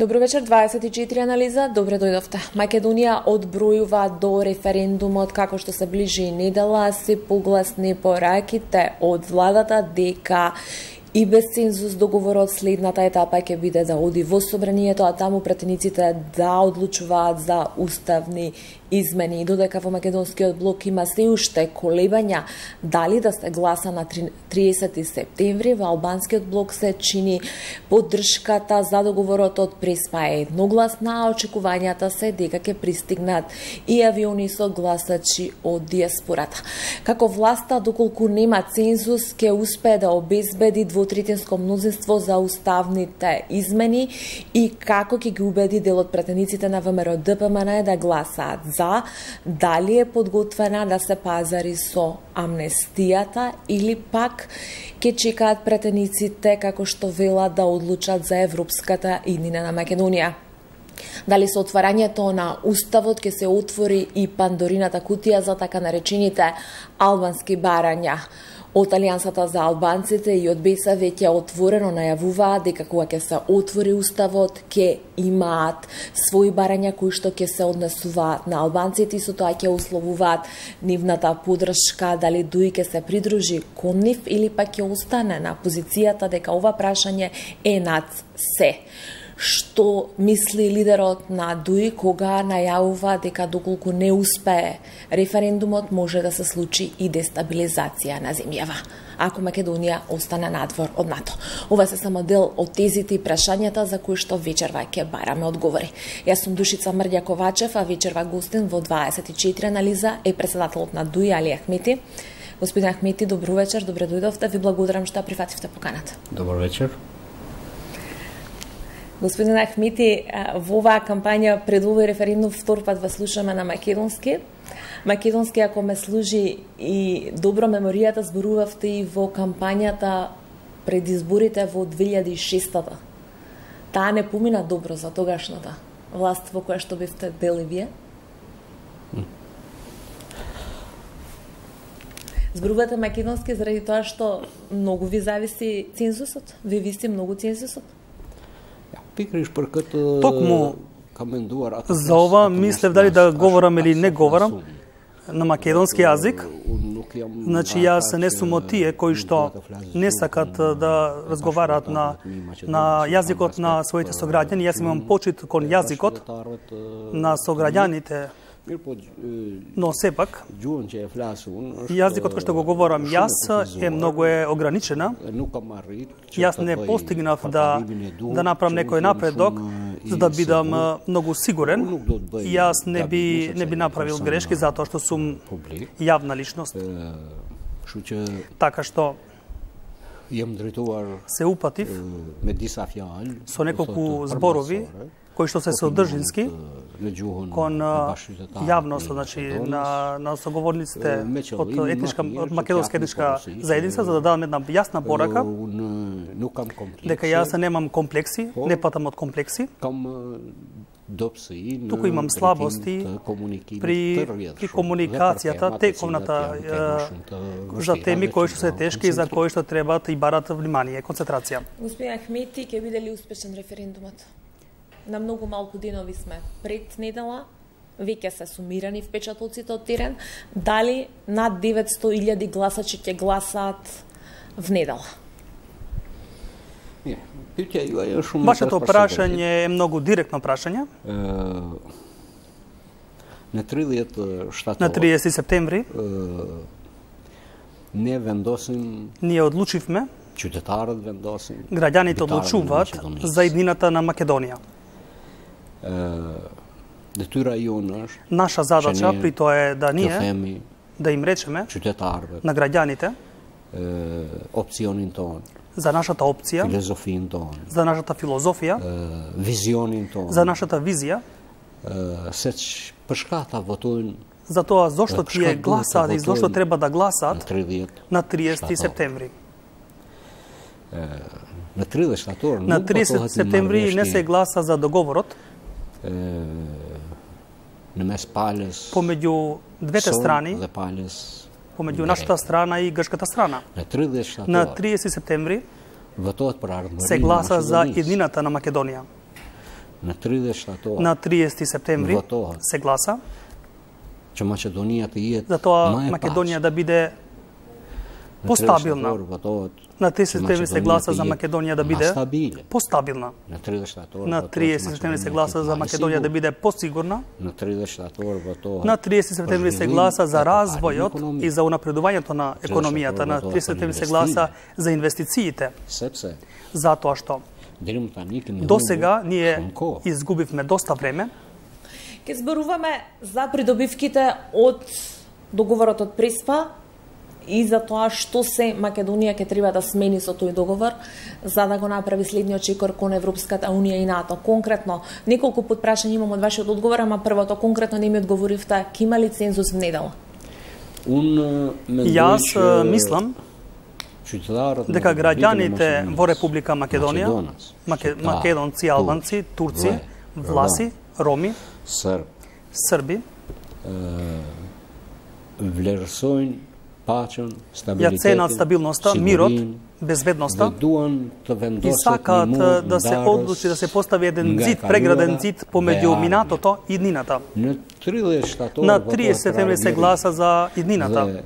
Добро вечер, 24 анализа. Добре дојдовте. Македонија одбројува до референдумот како што се ближи недела, се погласни пораките од владата дека И без цензус договорот следната етапа ќе биде да оди во собранието, а таму претениците да одлучуваат за уставни измени. и Додека во македонскиот блок има се уште колебања дали да се гласа на 30 септември, во албанскиот блок се чини поддршката за договорот од Преспа е едногласна, а очекувањата се дека ќе пристигнат и авиони со гласачи од диаспората. Како власта, доколку нема цензус, ќе успее да обезбеди двотретинско мнозинство за уставните измени и како ќе ги убеди делот претениците на ВМРО ДПМН да гласаат за, дали е подготвена да се пазари со амнестијата или пак ќе чекаат претениците како што велат да одлучат за европската иднина на Македонија. Дали со отварањето на Уставот ќе се отвори и Пандорината кутија за така наречените албански барања. Од Алијансата за албанците и од БЕСА веќе отворено најавуваат дека кога ќе се отвори уставот, ќе имаат свои барања кои што ќе се однесуваат на албанците и со тоа ќе условуваат нивната подршка, дали дуи ќе се придружи кон нив или пак ќе остане на позицијата дека ова прашање е над се што мисли лидерот на ДУИ кога најавува дека доколку не успее референдумот може да се случи и дестабилизација на земјава ако Македонија остане надвор од НАТО. Ова се само дел од тезите и прашањата за кои што вечерва ќе бараме одговори. Јас сум Душица Мрдја Ковачев, а вечерва гостин во 24 анализа е председателот на ДУИ Али Ахмети. Господин Ахмети, добро вечер, добре дојдовте. Ви благодарам што прифативте поканата. Добро вечер. Господин Ахмити, во оваа кампања пред овој референдум втор пат вас слушаме на македонски. Македонски, ако ме служи и добро меморијата, зборувавте и во кампањата пред изборите во 2006-та. Таа не помина добро за тогашната власт во која што бевте дели вие? Зборувате македонски заради тоа што многу ви зависи цензусот? Ви виси многу цензусот? Токму за ова мислев дали да говорам или не говорам на македонски јазик. Значи јас не сум од тие кои што не сакат да разговараат на на јазикот на своите сограѓани. Јас имам почит кон јазикот на сограѓаните Но сепак, јазикот кој што го говорам јас е многу е ограничена. Јас не постигнав да да направам некој напредок за да бидам многу сигурен. Јас не би не би направил грешки затоа што сум јавна личност. Така што се упатив со неколку зборови кои што се содржински кон јавност, значи на на соговорниците од етничка од македонска етничка заедница за да дадам една јасна порака. Дека јас немам комплекси, не патам од комплекси. Туку имам слабости при, при комуникацијата, тековната за теми кои што се тешки и за кои што требаат и барат внимание, концентрација. Господин Ахмети, ќе биде ли успешен референдумот? На многу малку денови сме пред недела, веќе се сумирани впечатоците од терен, дали над 900.000 гласачи ќе гласаат в недела? Вашето прашање е многу директно прашање. На 30 штатот, на 30 септември. Не вендосим. Ние одлучивме. Чудетарот вендосим граѓаните одлучуваат за иднината на Македонија детура јонаш Наша задача при тоа е да ние да им речеме на граѓаните. Опционин тон. За нашата опција, филозофијин тон, за нашата филозофија, визионин тон, за нашата визија, сеч пшката во тој за тоа зошто тие гласаат и зошто треба да гласаат на 30 септември. На 30 на 30 септември не се гласа за договорот, помеѓу двете страни, помеѓу нашата страна и грчката страна. На 30 септември во тоа се гласа за еднината на Македонија. на 30 штатот на 30 септември се гласа. Че Македонија да за тоа Македонија да биде постабилна. На 30 септември се гласа за Македонија да биде постабилна. На 30 На 30 септември се гласа за Македонија да биде посигурна. На 30 На 30 септември се гласа за развојот и за унапредувањето на економијата. На 30 септември се гласа за инвестициите. Затоа што до сега ние изгубивме доста време. Ке зборуваме за придобивките од договорот од Преспа, и за тоа што се Македонија ќе треба да смени со тој договор за да го направи следниот чекор кон Европската унија и НАТО. Конкретно, неколку подпрашања имам од вашиот одговор, ама првото конкретно не ми одговоривте, ке има ли цензус внедел? Јас мислам дека граѓаните во Република Македонија, македонци, албанци, турци, власи, роми, срби, влерсојн пачен, ја ценат стабилноста, мирот, безбедноста и сакаат да се одлучи да се постави еден зид, преграден зид помеѓу минатото и иднината. На 30 септември се гласа за иднината.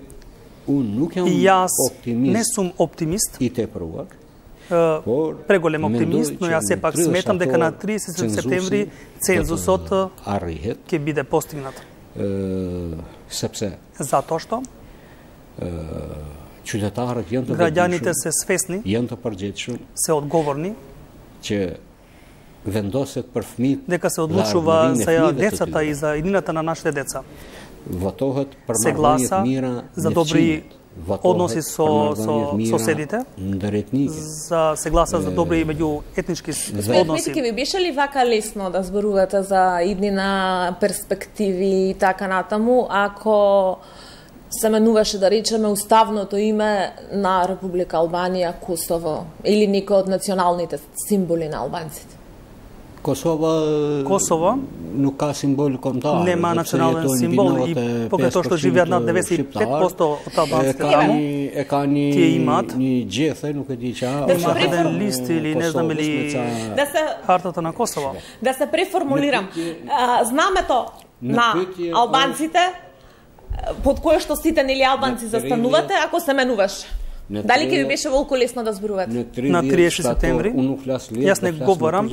И јас не сум оптимист, и те првак, преголем оптимист, но јас сепак сметам дека на 30 септември цензусот ќе биде постигнат. Затоа што qytetarët janë të Граѓаните се свесни, janë të përgjithshëm, се одговорни, që vendoset për fëmijët дека се одлучува за децата и за иднината на нашите деца. Votohet për се гласа за добри односи со со соседите, за се гласа за добри меѓу етнички односи. Ви беше ли вака лесно да зборувате за иднина перспективи и така натаму, ако се менуваше да речеме уставното име на Република Албанија Косово или некој од националните символи на албанците? Косово Косово нука символ контар. Нема национален символ и покрај тоа што живеат над 95% од албанците. Е кани тие имаат ни џефе, нук е дича. Да имаат еден лист или не знам или да се хартата на Косово. Да се преформулирам. Знамето на албанците под кое што сите нели албанци застанувате ако се менуваш? Дали ќе ви беше волку лесно да зборувате? На 30 септември, јас не говорам,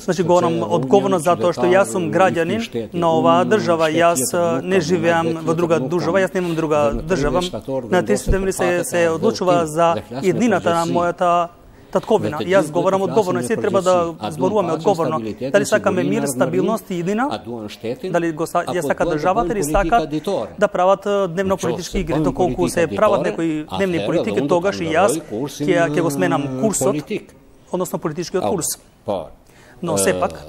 значи говорам одговорно затоа што јас сум граѓанин на оваа држава, јас не живеам во друга држава, јас немам друга држава. На 30 септември се, се одлучува за еднината на мојата татковина. Јас говорам одговорно и се треба да зборуваме одговорно. Дали сакаме мир, стабилност и иднина? Дали го ја сака државата или сака да прават дневно политички игри, доколку се прават некои дневни политики, тогаш и јас ќе ќе го сменам курсот, односно политичкиот курс. Но сепак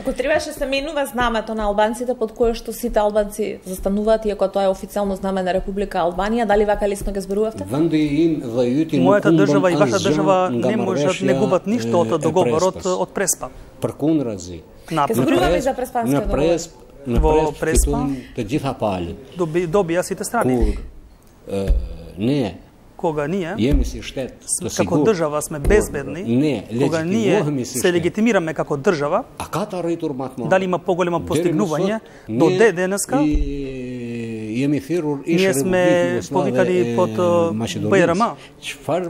Ако требаше се менува знамето на албанците под кое што сите албанци застануваат, иако тоа е официјално знаме на Република Албанија, дали вака лесно ги зборувавте? Мојата држава и ваша држава не можат не губат ништо од договорот од Преспа. Përkundrazi. Ке зборуваме за Преспанскиот договор. Во Преспа добија сите страни. Ne кога ние Јеми штет, како држава сме безбедни, не, кога ние се легитимираме како држава, а ката дали има поголемо постигнување, до де денеска, јеми фирур ние сме повикани под БРМ. Чфар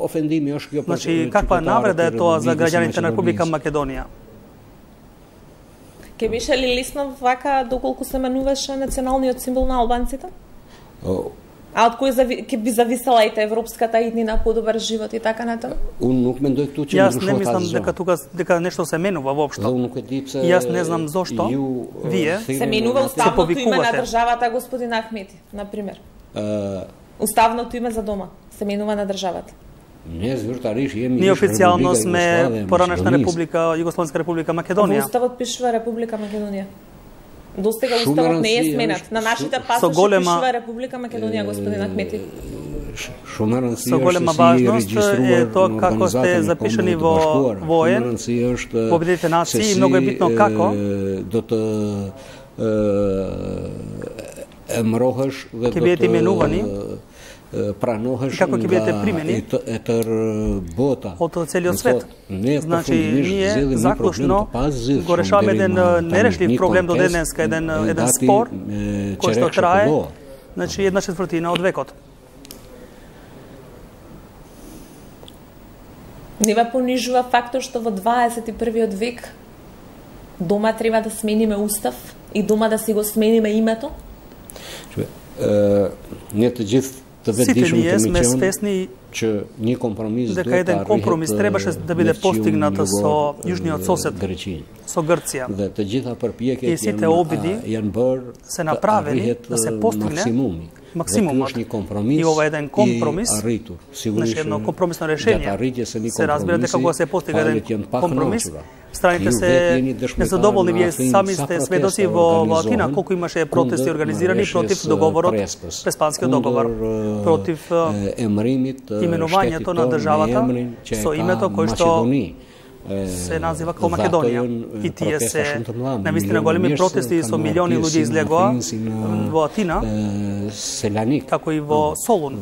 офендими још ќе Значи, каква навреда е тоа за граѓаните на Република Македонија? Ке беше ли лесно вака доколку се менуваше националниот символ на албанците? А од кој зави, ќе би зависела и европската иднина подобар живот и така натаму? Nuk mendoj këtu që Јас не мислам дека тука дека нешто се менува воопшто. Јас не знам зошто вие се менува уставното име на државата господин Ахмети, на пример. Уставното име за дома се менува на државата. Не, звртариш, јеми Ние официјално сме поранешна република, Југословенска република Македонија. Уставот пишува Република Македонија. Достига уставот не е сменат. На нашите пасоши голема... пишува Република Македонија, господин Ахмети. Со голема важност е тоа како сте запишани во ВОЕН, во Обединетите нации, многу е битно како до të emrohesh праноhаш како ќе бидете примени етер бота од целиот свет. Значи ние заклучно го решаваме еден нерешлив проблем до денеска, еден еден спор кој што трае значи една четвртина од векот. Не ва понижува фактор што во 21 век дома треба да смениме устав и дома да си го смениме името? Не те të vetëdijshëm të miqën që një kompromis dhe ka edhe kompromis treba është da bide postig në të so južni od sosed so Grcija dhe të gjitha përpjekjet janë bërë se na praveni da se postigne maksimumi. Се максимумот. И ова еден компромис, значи едно компромисно решение. Се разбира дека кога се постига еден компромис, страните се незадоволни. Вие сами сте сведоци во Атина колку имаше протести организирани против договорот, Преспанскиот договор, против именувањето на државата со името кој што се назива како Македонија. И тие се навистина големи протести со милиони луѓе излегоа во Атина, како и во Солун.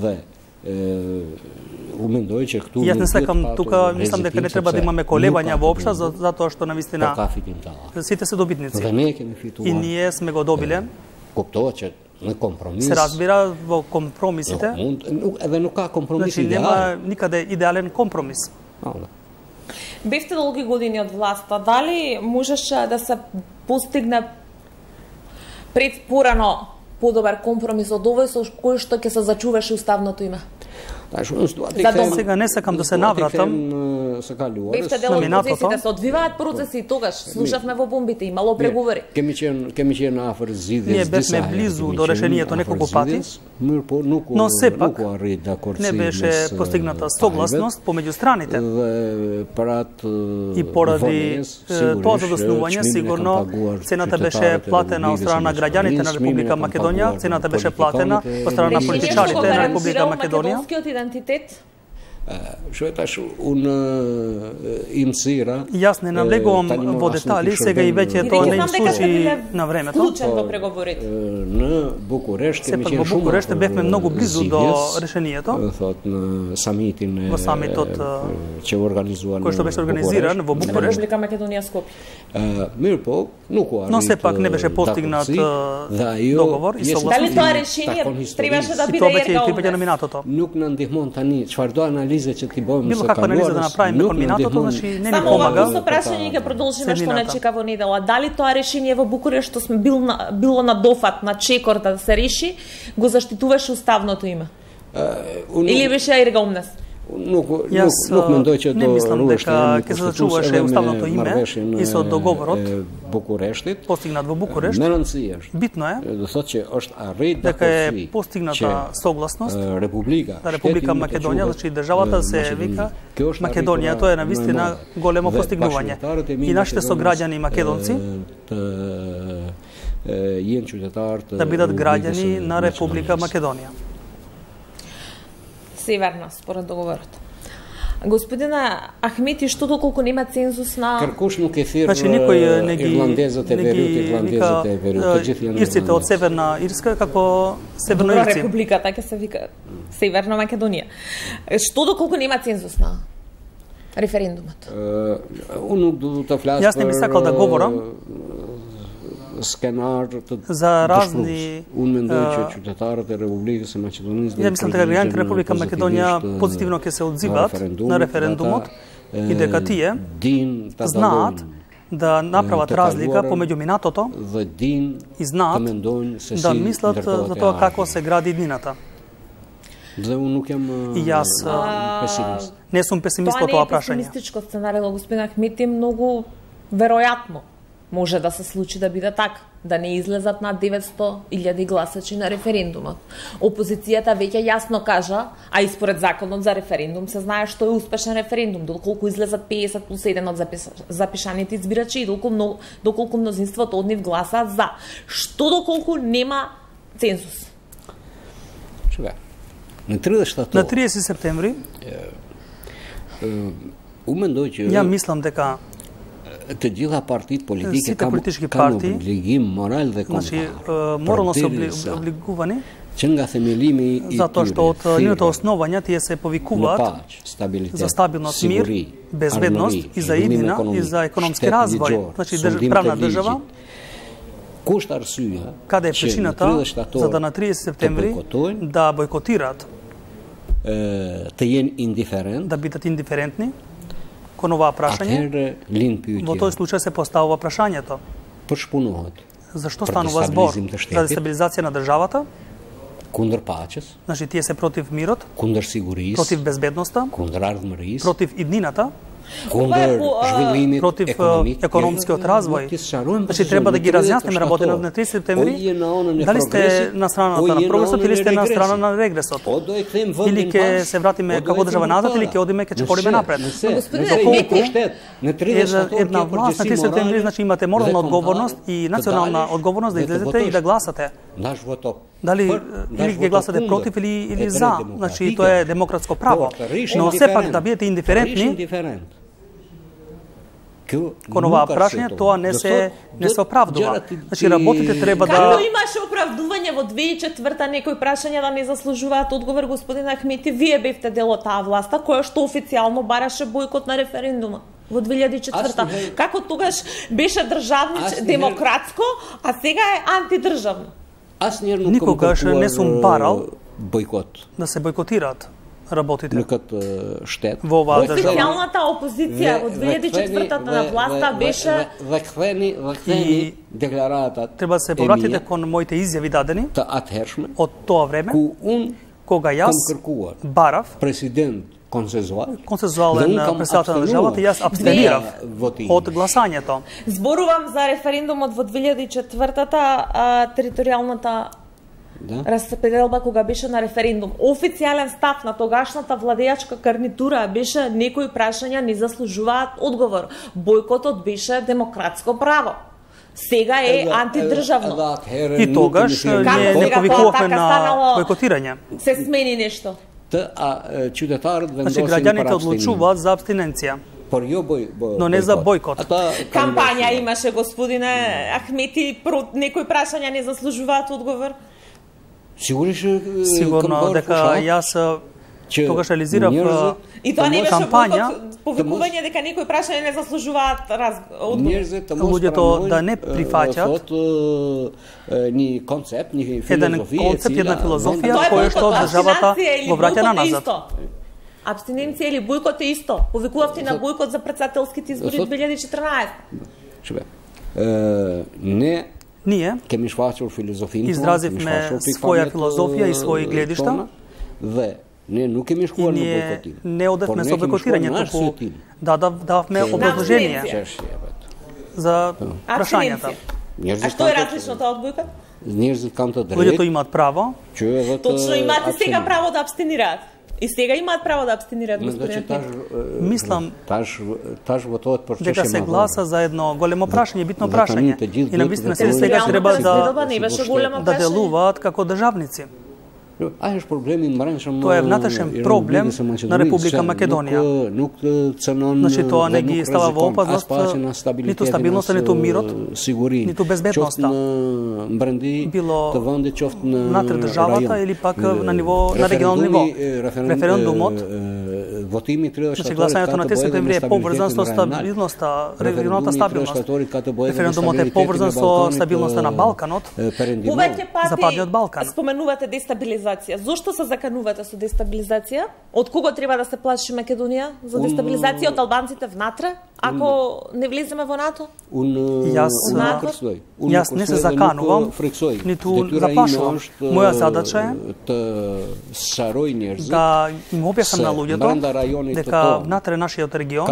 Јас не сакам тука, мислам дека не треба да имаме колебања воопшто, затоа што навистина сите се добитници. И ние сме го добиле. на компромис. Се разбира во компромисите. Еве нука компромис значи, нема никаде идеален компромис. Бевте долги години од власта. Дали можеше да се постигне пред порано подобар компромис од овој со кој што ќе се зачуваше уставното име? За дом. Сега не сакам да се навратам. Бевте дел од опозицијата, се одвиваат процеси и тогаш слушавме во бомбите, имало преговори. Ние бевме близу до решението неколку пати. Но сепак не беше постигната согласност помеѓу страните. И поради тоа задоснување сигурно цената беше платена од страна на граѓаните на Република Македонија, цената беше платена од страна на политичарите на Република Македонија l'entitat Shumë tash unë i mësira... Në vlegom vo detali, se ga i veqe to në sushi në vreme to. Klučen po pregovorit? Në Bukuresht kemi qenë shumë... Se për Bukuresht befme mnogo blizu do reshenije to? Thot në samitin e... Në samitot... Që organizuan në Bukuresht. Kështë organizira në Bukuresht? Republika Makedonia Skopje. Mirë po, nuk u arrit... Nëse pak ne beshe posting në atë dogovor, i solos... Dalit të arishinir, trimashe të pide jerka umës. Nuk në ndihmon tani, qëfar do analizë që ti bëjmë Било каква анализа да направиме кон минатото, значи не ни помага. Само прашање ќе продолжиме што не чека во недела. Дали тоа решение во Букурешт што сме бил на, било на дофат на чекор да се реши, го заштитуваше уставното име? Или беше ерга умнес? Nuk, Јас, mendoj që do не мислам дека ќе се зачуваше уставното име и со договорот. Букурештит постигнат во Букурешт. Битно е. Është arrit дека е постигната согласност. Република да Република Македонија, значи државата се вика Македонија, тоа е на вистина големо постигнување. И нашите сограѓани македонци? да бидат граѓани на Република Македонија северна според договорот. Господина Ахмети, што доколку нема цензус на Каркуш му кефир значи, никој не ги ирландезот е верут, ирландезот е janë Ирците од Северна Ирска како Северна Ирци. Република, така се вика Северна Македонија. Што доколку нема цензус на референдумот? Јас не би сакал да говорам unë mendoj që qytetarët e Republikës së Maqedonisë Ja mislim дека граѓаните на Република Македонија позитивно ќе се одзиваат на референдумот и дека тие знаат да направат разлика помеѓу минатото и знаат да мислат за тоа како се гради днината. За уну јам И јас песимист. Не сум песимист по тоа прашање. Тоа не е песимистичко сценарио, господин Ахмет, е многу веројатно може да се случи да биде така, да не излезат над 900.000 гласачи на референдумот. Опозицијата веќе јасно кажа, а и според законот за референдум се знае што е успешен референдум, доколку излезат 50 плюс 1 од запишаните избирачи и доколку, много, доколку мнозинството од нив гласаат за. Што доколку нема цензус? Чува. На 30 На 30 септември Умендој че Ја мислам дека të gjitha partitë politike si kanë kanë obligim moral dhe kombëtar. Znači, moralno se obligovani që nga themelimi i tyre. Zato što od njëto osnovanja tje se povikuvat za stabilnost, mirë, bezbednost i za idina i za ekonomski razvoj. Znači, pravna država, Kusht arsyeja? Kada e prishtinata za da na 30 septembri da bojkotirat? të jenë indiferent, da bitat indiferentni, кон оваа прашање? Во тој случај се поставува прашањето. Përshpunohet. Зашто станува збор за дестабилизација на државата? Кундër пaqes. Значи тие се против мирот, кундër sigurisë, против безбедноста, кундër ardhmërisë, против иднината, кундër zhvillimit против економскиот развој. Значи треба да ги разјасниме работите на 30 септември. Дали сте на страната на прогресот или сте на страна на регресот? Или ќе се вратиме како држава назад или ќе одиме ќе чекориме напред? Една власт на 30 септември значи имате морална одговорност и национална одговорност да излезете и да гласате. Дали или ќе гласате против или или за, значи тоа е демократско право. Но сепак да бидете индиферентни, кон оваа прашање тоа не се не се оправдува. Значи работите треба да Како имаше оправдување во 2004 некои прашања да не заслужуваат одговор господин Ахмети, вие бевте дел од таа власта која што официјално бараше бојкот на референдумот во 2004 Како тогаш беше државнич демократско, а сега е антидржавно. Аз Никогаш не сум барал бојкот. Да се бојкотираат работите. Некат штет. Во оваа држава. Официјалната опозиција во 2004 на власта беше веквени веквени декларата. Треба да се повратите кон моите изјави дадени. Та атhershme. Од тоа време. Ку ун кога јас барав президент консензуал консензуален председател на државата јас абстенирав од гласањето. Зборувам за референдумот во 2004-та, територијалната да. распределба кога беше на референдум. Официјален став на тогашната владеачка карнитура беше некои прашања не заслужуваат одговор. Бојкотот беше демократско право. Сега е антидржавно. И тогаш ние не повикувавме на бојкотирање. Се смени нешто. Та, а чудетарот Значи граѓаните одлучуваат за абстиненција. Но не за бојкот. Кампања имаше господине Ахмети, некои прашања не заслужуваат одговор. Сигурно Сигурно дека јас че тогаш реализирав и тоа не беше кампања повикување дека некои прашања не заслужуваат раз одговор. Луѓето да не прифаќаат ни концепт, ни филозофија, еден концепт, една филозофија која што државата го враќа на назад. Абстиненција или бојкот е исто. Повикувавте на бојкот за председателските избори 2014. Шебе. Не ние ке ми швачил филозофија, изразивме своја филозофија и своји гледишта. Ве Не, нуке ми школа на бойкотин. Не одевме со бойкотирање, туку дадав, дававме образложение за прашањата. А што е различното од бојкот? Нерзит канта дред. Луѓето имаат право. Точно имате сега право да абстинираат. И сега имаат право да абстинираат, господин Значи, Мислам, таж, таж во тоа процес дека се гласа за едно големо прашање, битно прашање. И на вистина се сега треба да да делуваат како државници. Тоа е внатрешен проблем на Република Македонија. Значи тоа не ги става во опасност ниту стабилноста, ниту мирот, ниту безбедноста. Било натре државата или пак на ниво регионално ниво. Референдумот Значи гласањето на 10 септември е поврзан со стабилноста, регионалната стабилност. Референдумот е поврзан со стабилноста на Балканот. Повеќе пати Западниот Балкан. споменувате дестабилизација. Зошто се заканувате со дестабилизација? Од кого треба да се плаши Македонија за дестабилизација од албанците внатре? Ако не влеземе во НАТО? Јас, јас не се заканувам, ниту заплашувам. Моја задача е да им објаснам на луѓето дека внатре нашиот регион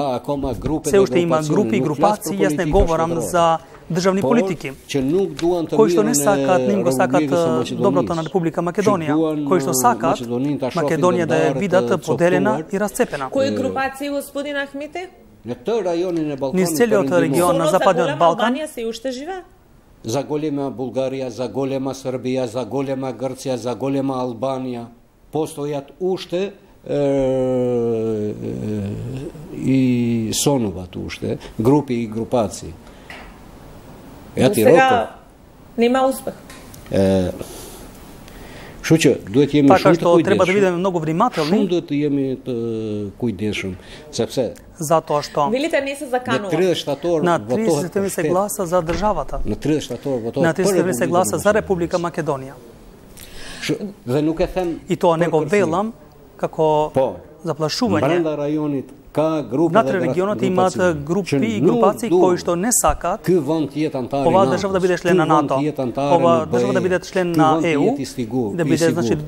се уште има групи и групации, јас не говорам за државни политики, кои што не сакаат, ним го сакаат доброто на Република Македонија, кои што сакаат Македонија да ја видат поделена и расцепена. Кои групации, господин Ахмите? Низ целиот регион на Западниот Балкан се уште живе? За голема Булгарија, за голема Србија, за голема Грција, за голема Албанија постојат уште и сонуват уште групи и групации. Ja ti rroku. Ne ma uspeh. Ë Kështu që duhet jemi shumë të kujdesshëm. Pak është 3-4 mnogo vrimatë, shumë duhet të jemi të kujdesshëm, sepse Zato to ashtu. Velite nisi za kanun. Në 30 shtator votohet. Në se glasa za državata. Në 30 shtator votohet. Në se glasa za Republika Makedonia. Shë, dhe nuk e them i toa ne ko vellam kako po, zapla një brenda rajonit Внатре регионот имаат групи и групации кои што не сакаат ова држава да биде член на НАТО, ова држава да биде член на ЕУ, да биде значи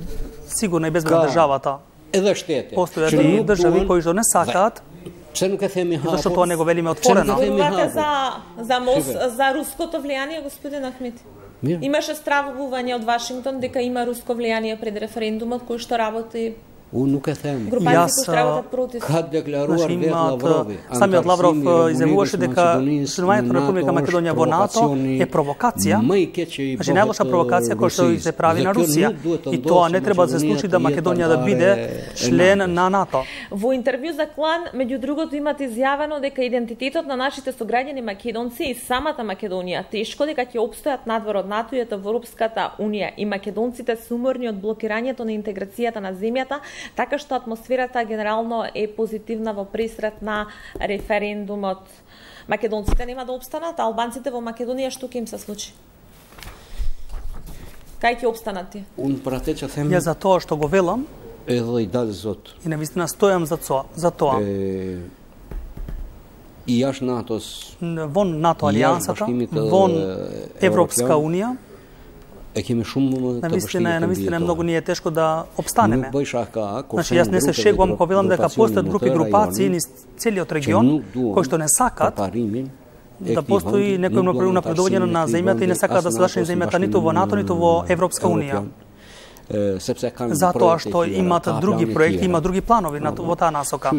сигурна и безбедна државата. Постојат и држави кои што не сакаат Зашто тоа не го велиме отворено? Зборувате за за мост за руското влијание, господин Ахмет? Имаше стравување од Вашингтон дека има руско влијание пред референдумот кој што работи Унука Thем. Јас Кад декларувар вет Лаврови. Самиот Лавров изјавуваше дека членувањето на Република Македонија во НАТО е провокација. Значи најлоша провокација која што се прави на Русија. И тоа не треба да се случи да Македонија да биде член на НАТО. Во интервју за Клан, меѓу другото имате изјавено дека идентитетот на нашите сограѓани македонци и самата Македонија тешко дека ќе обстојат надвор од НАТО и од Европската унија и македонците се уморни од блокирањето на интеграцијата на земјата така што атмосферата генерално е позитивна во пресрет на референдумот. Македонците нема да обстанат, а албанците во Македонија што ќе им се случи? Кај ќе обстанат ти? Un prateča them... Ја за тоа што го велам, Едо и дали зот. И навистина стојам за, цо, за тоа. Е, и јаш НАТОС. Вон НАТО алијансата, вон Европска унија, е кеме шумно на вистина, на вистина многу ни е тешко да обстанеме. Значи јас не се шегувам кога велам дека постојат групи групации низ целиот регион кои што не сакат да постои некој напредување на земјата и не сакаат да се зашли земјата ниту во НАТО, ниту во Европска унија. Затоа што имат други проекти, има други планови во таа насока.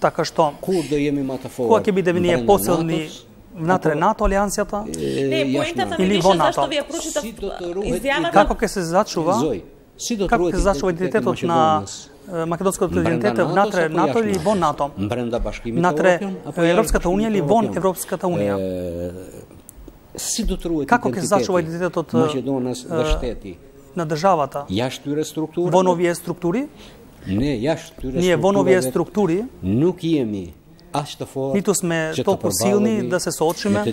Така што, кога ќе бидеме ние посилни внатре НАТО алијансијата? Не, поентата ми беше зашто ви ја прочитав изјавата како ќе се зачува? Како ќе се зачува идентитетот на македонското идентитет внатре НАТО или во НАТО? Внатре Европската унија или вон Европската унија? Како ќе се зачува идентитетот на државата? Во новие структури? Не, јаш Ние во новие структури? Нук јеми ниту сме толку силни да се соочиме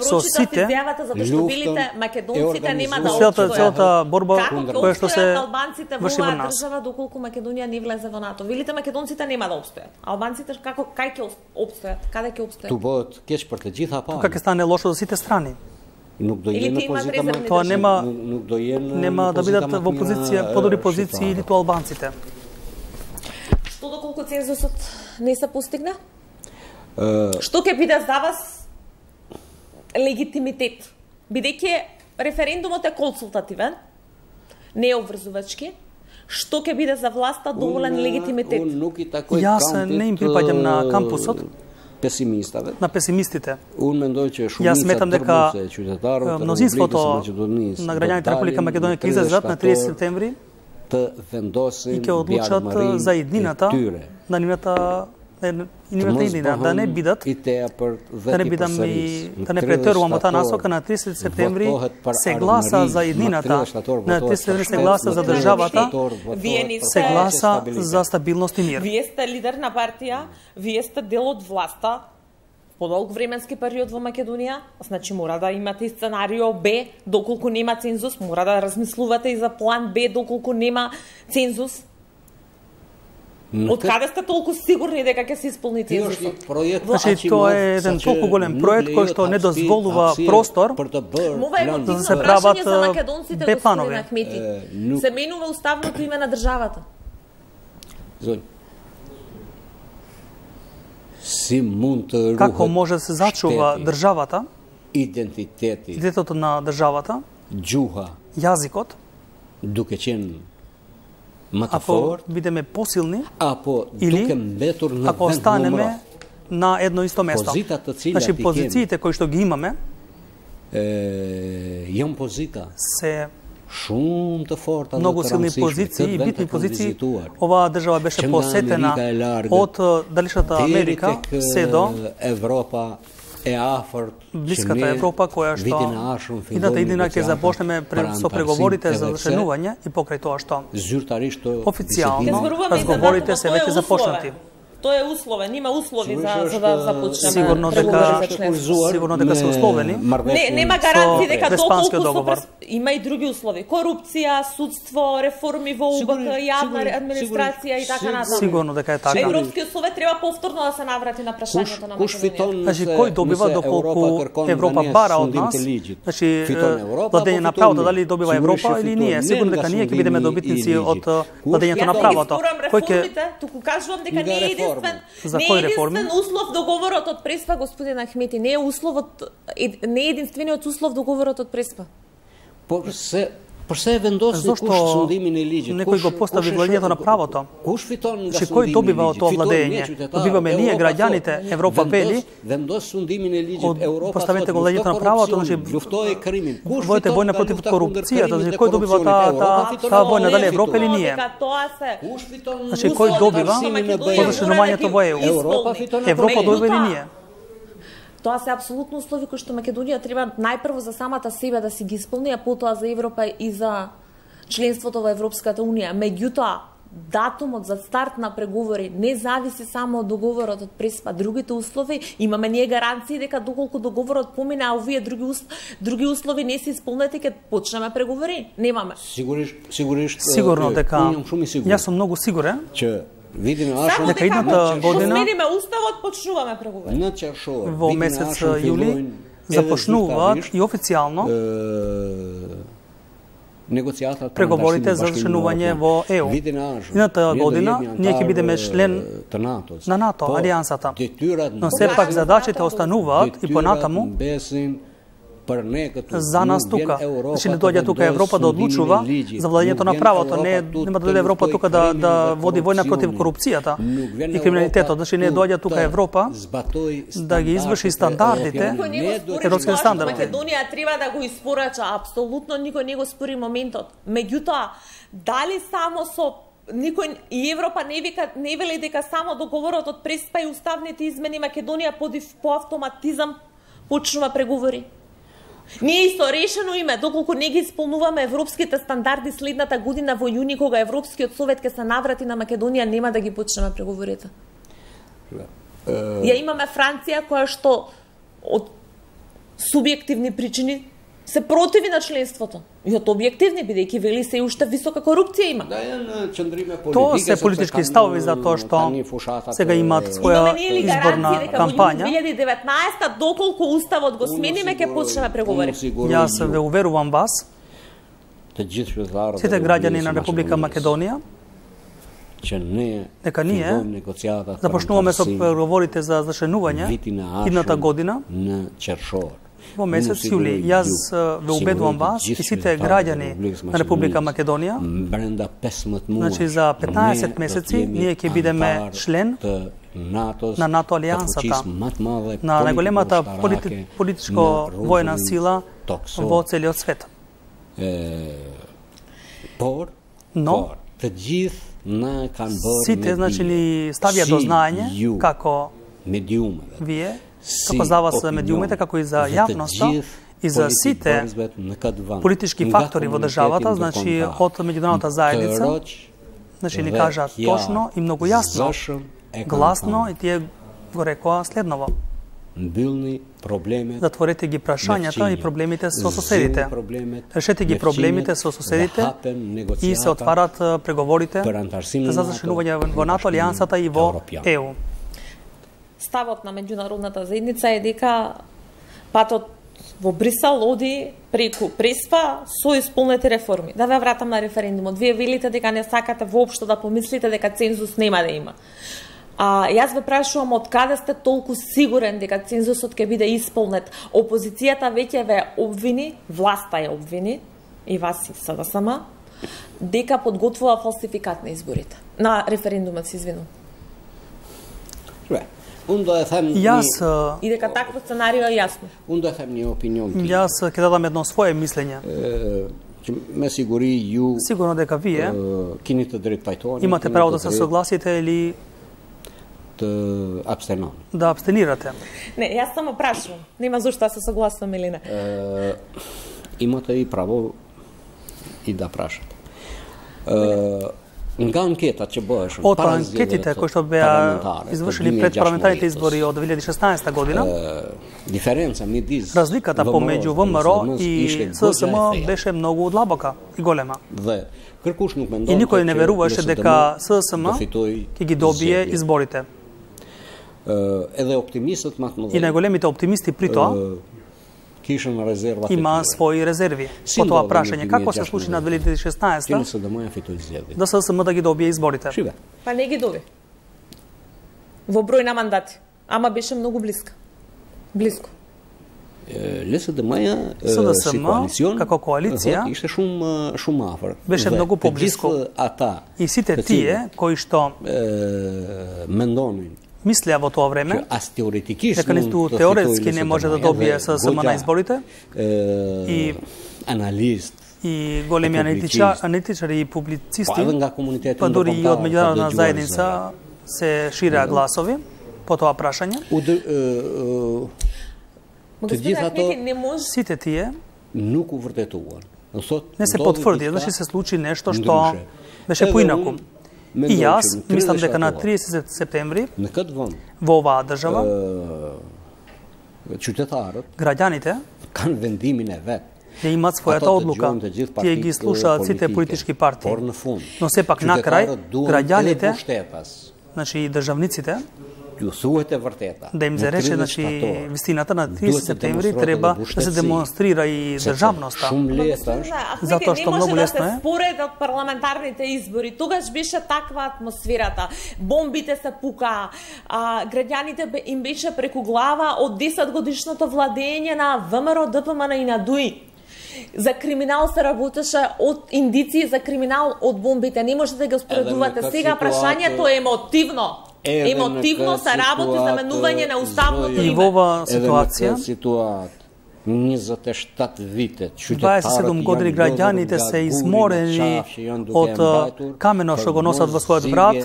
со сите затоа што билите македонците нема да целата целата борба која што се албанците во оваа држава доколку Македонија не влезе во НАТО. Велите македонците нема да обстојат. Албанците како кај ќе обстојат? Каде ќе обстојат? Тубот кеш парте џита па. Тука ќе стане лошо за сите страни. Нук дојде позиција, тоа нема нема да бидат во позиција подобри позиции или тоа албанците. Што доколку цензусот не се постигна? Што ќе биде за вас легитимитет? Бидејќи референдумот е консултативен, не е обврзувачки, што ќе биде за власта доволен легитимитет? Јас не им припаѓам на кампусот, песимиставе. На песимистите. Јас сметам дека мнозинството на граѓаните Република Македонија ќе излезат на 30 септември и ќе одлучат за иднината на нивната и нивната иднина, да не бидат, да не бидам и да не претерувам во таа насока на 30 септември се гласа за иднината, на 30 септември се гласа за државата, се гласа за стабилност и мир. Вие сте лидер на партија, вие сте дел од власта, подолг временски период во Македонија, значи мора да имате и сценарио Б, доколку нема цензус, мора да размислувате и за план Б, доколку нема цензус. Од каде сте толку сигурни дека ќе се исполни цензусот? Значи, тоа е еден толку голем проект кој што не дозволува простор да се прават за македонците, Б планови. Се менува уставното име на државата. Си Како може да се зачува државата? Идентитетот на државата? Џуха. Јазикот? Дуке чен ако бидеме посилни, ако или ако останеме на едно исто место. Значи, позициите кои што ги имаме, јам позита. Се шумта форта многу силни позиции и битни позиции. Оваа држава беше посетена од далечната Америка се до Европа е афорт. Блиската Европа која што идната иднина ќе започнеме со преговорите за зашенување и покрај тоа што официјално разговорите се веќе започнати. Тоа е условен, има услови за за да започнеме. Сигурно дека сигурно дека се условени. Не, нема гаранции дека доколку договор. Има и други услови. Корупција, судство, реформи во УБК, јавна администрација и така натаму. Сигурно дека е така. Европскиот совет треба повторно да се наврати на прашањето на Македонија. Значи кој добива доколку Европа бара од нас? Значи владење на правото дали добива Европа или ние? Сигурно дека ние ќе бидеме добитници од владењето на правото. Кој ќе туку кажувам дека не е единствен, За кој реформи? Не е услов договорот од Преспа, господин Ахмети, не е условот не е единствениот услов договорот од Преспа. По се Па се вендосни Зошто некој го постави владењето на правото? Че кој добива од тоа владење? Добиваме ние, граѓаните, Европа вели, од поставете го владењето на правото, значи, војте војна против корупцијата, значи, кој добива таа та, та војна, дали Европа или ние? Значи, кој добива од зашенувањето во ЕУ? Европа добива или ние? Тоа се апсолутно услови кои што Македонија треба најпрво за самата себе да си ги исполни, а потоа за Европа и за членството во Европската Унија. Меѓутоа, датумот за старт на преговори не зависи само од договорот од Преспа. Другите услови, имаме ние гаранции дека доколку договорот помине, а овие други, услови, други услови не се исполнети, ќе почнеме преговори. Немаме. Сигурно, сигурно, сигурно дека, јас сум многу сигурен, че видиме Само дека идната година смениме уставот, почнуваме преговори. Во месец јули започнуваат и официјално преговорите за зашенување во ЕУ. Идната година ние ќе бидеме член на НАТО, алијансата. Но сепак задачите остануваат и понатаму за нас тука. Значи не доаѓа тука Европа да одлучува за владењето на правото, не нема да дојде Европа тука да да води војна против корупцијата и криминалитетот. Значи не доаѓа тука Европа да ги изврши стандардите, европските стандарди. Македонија треба да го испорача, апсолутно никој не го спори моментот. Меѓутоа, дали само со никој и Европа не вика не вели дека само договорот од Преспа и уставните измени Македонија по, по автоматизам почнува преговори. Ние исто решено име, доколку не ги исполнуваме европските стандарди следната година во јуни, кога Европскиот совет ќе се наврати на Македонија, нема да ги почнеме преговорите. Ја имаме Франција која што од субјективни причини се противи на членството. И од објективни, бидејќи вели се и уште висока корупција има. Да, Тоа се политички ставови за тоа што сега имаат своја изборна кампања. Во 2019 доколку уставот го смениме ќе почнеме преговори. Јас ве уверувам вас. Сите граѓани на Република Македонија дека ние започнуваме со преговорите за зашенување идната година во месец јули. Јас ве убедувам вас и сите граѓани на Република Македонија, значи за 15 месеци ние ќе бидеме член на НАТО алијансата, на најголемата полити, политичко војна сила во целиот свет. Но, сите значи ни ставија до знаење како вие како за вас медиумите, како и за јавноста, и за сите политички фактори во државата, значи од меѓународната заедница, значи ни кажа точно и многу јасно, гласно и тие го рекоа следново. Затворете ги прашањата и проблемите со соседите. Решете ги проблемите со соседите и се отварат преговорите за зашенување во НАТО, Алијансата и во ЕУ ставот на меѓународната заедница е дека патот во Брисел оди преку Преспа со исполнети реформи. Да ве вратам на референдумот. Вие велите дека не сакате воопшто да помислите дека цензус нема да има. А јас ве прашувам од каде сте толку сигурен дека цензусот ќе биде исполнет? Опозицијата веќе ве обвини, власта ја обвини и вас и СДСМ дека подготвува фалсификат на изборите. На референдумот се извинувам. Јас и дека такво сценарио е јасно. Ундо да ни опинион. Јас ќе дадам едно свое мислење. ме сигури ју Сигурно дека вие кините директ Имате право да се согласите или abstenon. Да абстенирате. Не, јас само прашувам. Нема зошто да се согласувам или не. Е, имате и право и да прашате. Е, Nga anketa që bëheshën Од анкетите кои што беа извршени пред парламентарните избори од 2016 година, диференца midis разликата помеѓу ВМРО и ССМ беше многу длабока и голема. Dhe kërkush nuk mendon. И никој не веруваше дека ССМ ќе ги добие изборите. Edhe optimistët më të mëdhenj. И најголемите оптимисти при тоа кишен резерва. Има своји резерви. По тоа прашање, како се случи на 2016 Тим се да моја изјави. Да ССМ да ги добие изборите. Шиве. Па не ги доби. Во број на мандати. Ама беше многу близко. Близко. ЛСДМ си коалицион како коалиција ishte shumë shumë afër. Беше многу поблиску. Ата и сите тие кои што менdonin мислеа во тоа време дека ниту теоретски не може да добие ССМ на изборите и аналист и големи аналитичари и публицисти, па дури и од меѓународна заедница се ширеа гласови по тоа прашање. Сите тие. Не се потврди, значи се случи нешто што беше поинаку. И јас мислам дека на 30 септември во оваа држава qytetarët граѓаните kanë vendimin e vet. Ја имаат својата одлука. Тие ги слушаат сите политички партии. Но сепак на крај граѓаните, значи и државниците, ju e vërteta. Да им зарече, значи, вистината на 30 септември треба да се демонстрира и државноста. Шум. Затоа што многу лесно е. Според од парламентарните избори, тогаш беше таква атмосферата. Бомбите се пука, а, граѓаните им беше преку глава од 10 годишното владење на ВМРО, ДПМН и на ДУИ за криминал се работеше од индици за криминал од бомбите. Не можете да ги споредувате. Сега прашањето е емотивно емотивно се работи за менување на уставното име. И во оваа ситуација, вите 27 години граѓаните се изморени од камено што го носат во својот брат,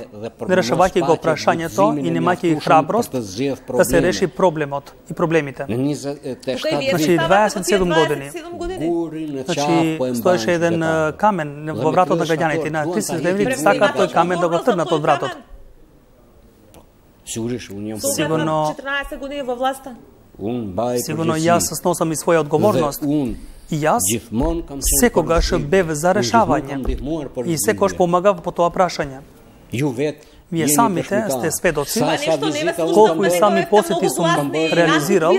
не решавајќи го прашањето и немајќи храброст да се реши проблемот и проблемите. Значи 27 години. Значи стоеше еден камен во вратот на граѓаните на 30 декември сакаат тој камен да го трнат од вратот. Сигурно 14 години во власта. Сигурно јас сносам и своја одговорност. И јас секогаш бев за решавање. и секогаш помагав по тоа прашање. Вие самите сте сведоци. Колку и сами посети сум реализирал.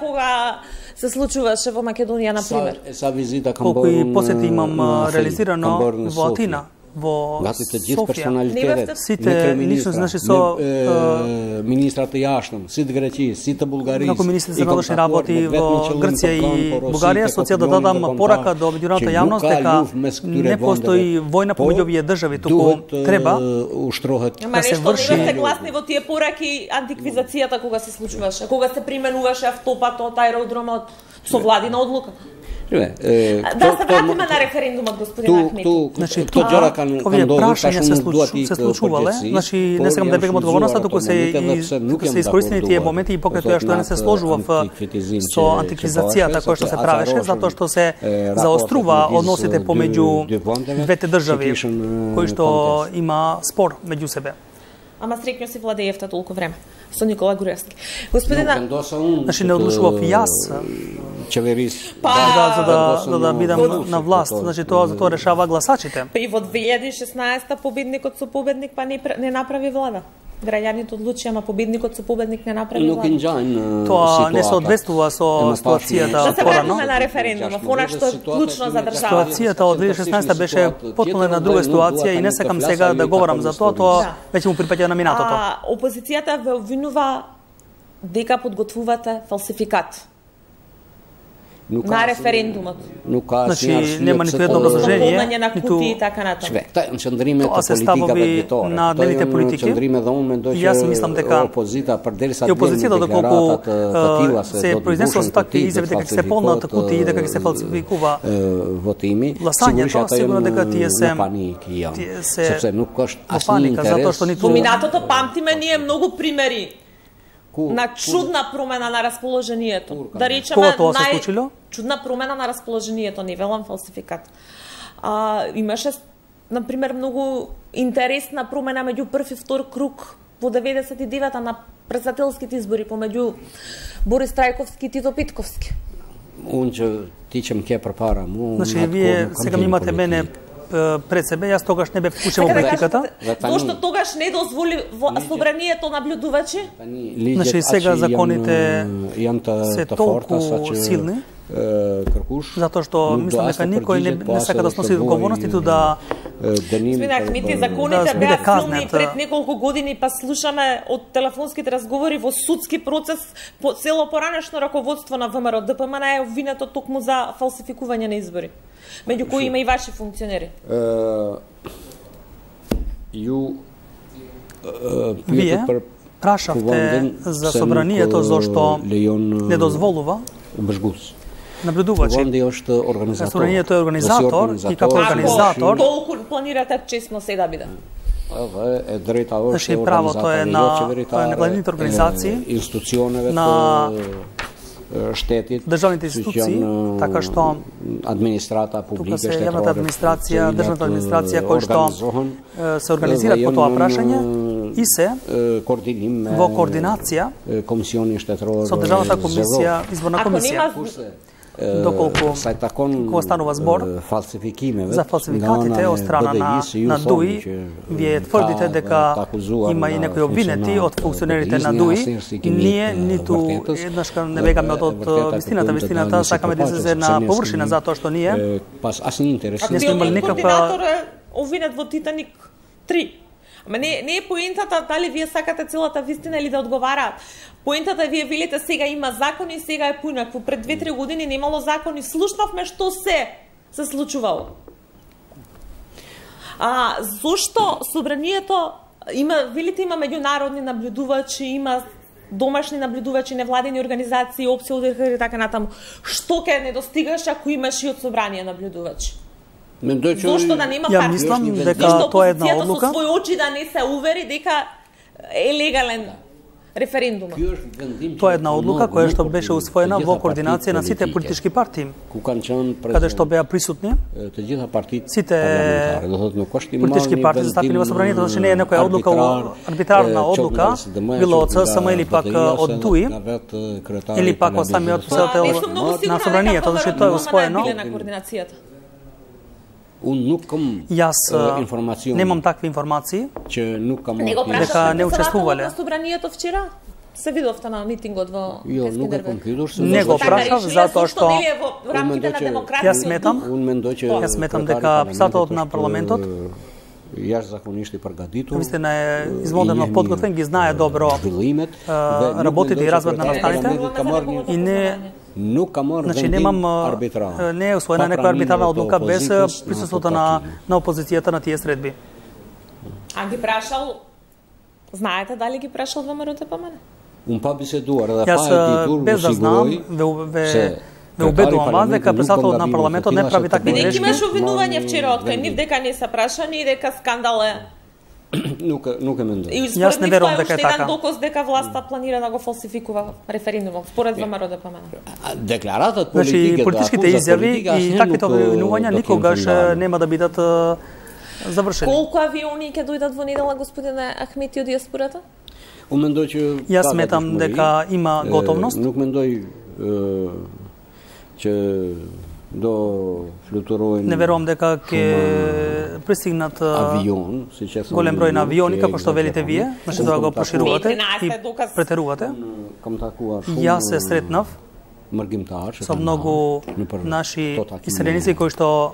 кога се случуваше во Македонија, на пример. Колку и посети имам реализирано во Атина во të gjithë personalitetet, сите лично значи со министрат jashtëm, si të Greqisë, si të Bullgarisë. Како министри за надошни работи во Грција и Бугарија, со цел да дадам порака до меѓународната јавност дека не постои војна помеѓу овие држави, туку треба да се врши. Ама гласни во тие пораки антиквизацијата кога се случуваше, кога се применуваше автопатот, аеродромот со владина одлука. Е, да се вратиме на референдумот, господин Ахмети. Ту, значи, тоа џара кан овие прашања се, случу, се случувале, значи не сакам да бегам одговорноста, туку се и се искористени тие моменти и покрај тоа што не се сложува со антикризацијата која што се правеше, затоа што се заострува односите помеѓу двете држави кои што има спор меѓу себе. Ама среќно си владеевте толку време со Никола Груевски. Господина, значи не одлучував јас Чеверис. Па, да, за да, за да бидам на власт, значи тоа за тоа решава гласачите. Па и во 2016 победникот со победник па не, не направи влада. Граѓаните одлучи, ама победникот со победник не направи влада. Тоа не соодветствува со ситуацијата порано. Да се на референдумот, она што е клучно за државата. Ситуацијата од 2016 беше потpuно една друга ситуација и не сакам сега да говорам за тоа, тоа да. веќе му припаѓа на минатото. А, опозицијата ве обвинува дека подготвувате фалсификат на референдумот. Значи нема ниту едно образложение, Полнање на кутии и така натаму. Тоа се ставови на дневните политики. И јас мислам дека и опозицијата доколку се произнесува со такви изјави дека ќе се полнат кутии и дека ќе се фалсификува гласањето, сигурно дека тие се тие се во паника затоа што ниту Во минатото памтиме ние многу примери на чудна промена на расположението. Да речеме Кога тоа се случило? Чудна промена на расположението, не велам фалсификат. А, имаше на пример многу интересна промена меѓу прв и втор круг во 99-та на председателските избори помеѓу Борис Трајковски и Тито Питковски. Унче тичем ке препарам. Значи вие сега ми имате мене пред себе, јас тогаш не бев вклучен во политиката. Зошто тогаш не дозволи во собранието наблюдувачи? Значи сега законите се толку силни, затоа што мислам дека никој не, не сака да сноси одговорност ниту да. Господин Ахмети, законите да беа силни пред неколку години, па слушаме од телефонските разговори во судски процес по цело поранешно раководство на ВМРО. ДПМН е обвинето токму за фалсификување на избори меѓу кои има и ваши функционери. Вие прашавте за собранието зашто не дозволува наблюдувачи. Собранието е организатор и како организатор. Колку планирате честно се да биде? Значи правото е на невладините организации, на штетит. Државните институции, така што администрата публика тука се јавната администрација, државната администрација кои што се организираат по тоа прашање и се во координација со државната комисија, изборна комисија доколку кога станува збор за фалсификатите од страна на, на ДУИ, вие тврдите дека има и некои обвинети од функционерите на ДУИ, ние ниту еднаш не бегаме од, од вистината, вистината сакаме да излезе на површина затоа што ние не сме имали никаква обвинет во Титаник 3 Ама не, не е поентата дали вие сакате целата вистина или да одговараат. Поентата е вие велите сега има закони, сега е поинакво. Пред 2-3 години немало закони. Слушнавме што се се случувало. А зошто собранието има велите има меѓународни наблюдувачи, има домашни наблюдувачи, невладени организации, опција и така натаму. Што ќе недостигаш ако имаш и од собрание наблюдувачи? Зошто да нема Ја мислам дека тоа е една одлука. Со своји очи да не се увери дека е легален референдумот. Тоа е една одлука која што беше усвоена во координација на сите политички партии, каде што беа присутни сите политички партии застапени во собранието, значи не е некоја одлука, арбитрарна одлука, било од ССМ или пак од ДУИ, или пак од самиот председател на собранието, значи тоа е усвоено. Јас немам такви информации, дека не учествувале. На собранието вчера? Се видовте на митингот во Ескендербек? Не го прашав затоа што во рамките на демократија. Јас сметам, јас сметам дека председателот на парламентот Јас законишти паргадито. Вистина е измодерно подготвен, ги знае добро работите и развод на настаните и не Значи немам не е усвоена некоја арбитрарна одлука без присуството на на опозицијата на тие средби. А ги прашал Знаете дали ги прашал ВМРО ТПМН? Un pa biseduar да Јас без да знам, ве, ве, ве убедувам вас дека председателот на парламентот не прави такви грешки. Бидејќи имаш обвинување вчера од кај нив дека не се прашани и дека скандал е Нука, нука мендо. И Јас не верувам дека е така. доказ дека власта планира да го фалсификува референдумот според ВМРО ДПМН. Декларатот Значи политичките изјави и таквите обвинувања никогаш нема да бидат завршени. Колку авиони ќе дојдат во недела господине Ахмети од диаспората? Јас сметам дека има готовност. Нук мендој че до флутуроен Не верувам дека ќе пристигнат авион, голем број на авиони како што велите вие, значи да го проширувате и претерувате. Јас се сретнав со многу наши иселеници кои што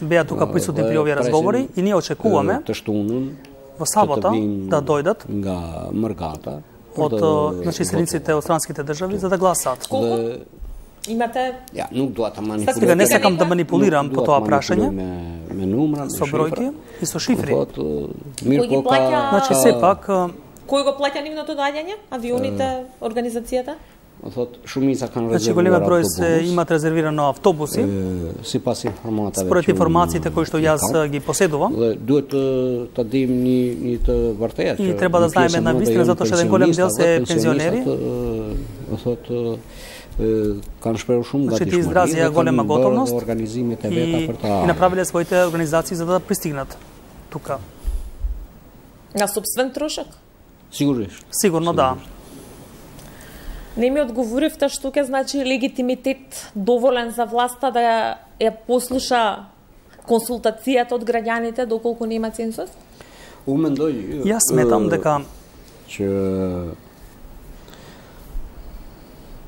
беа тука присутни при овие разговори и ние очекуваме во сабота да дојдат од значи иселениците од странските држави за да гласаат. Колку Имате Ja, nuk dua ta manipuloj. Сега не сакам да манипулирам по тоа прашање me numra, со бројки и со шифри. Кој ги плаќа- Значи сепак кој го плаќа нивното доаѓање? Авионите, организацијата? Thot, shumica kanë Значи резервуар големиот број се имат резервирано автобуси, Е, Сипас информатave според që unë информациите кои што јас ги поседувам. Të ta dim një një të vërtetë. И треба да знаеме mëdha вистина, затоа што еден голем дел се pensionistat, пензионери. ë, kanë shprehur shumë ти gatishmëri kanë голема bërë готовност организимите И, veta për ta. и направиле своите организации за да пристигнат тука. На собствен трошок? Sigurisht. Сигурно да. Не ми одговоривте што ќе значи легитимитет доволен за власта да ја, послуша консултацијата од граѓаните доколку нема цензус? Mendoj Јас сметам дека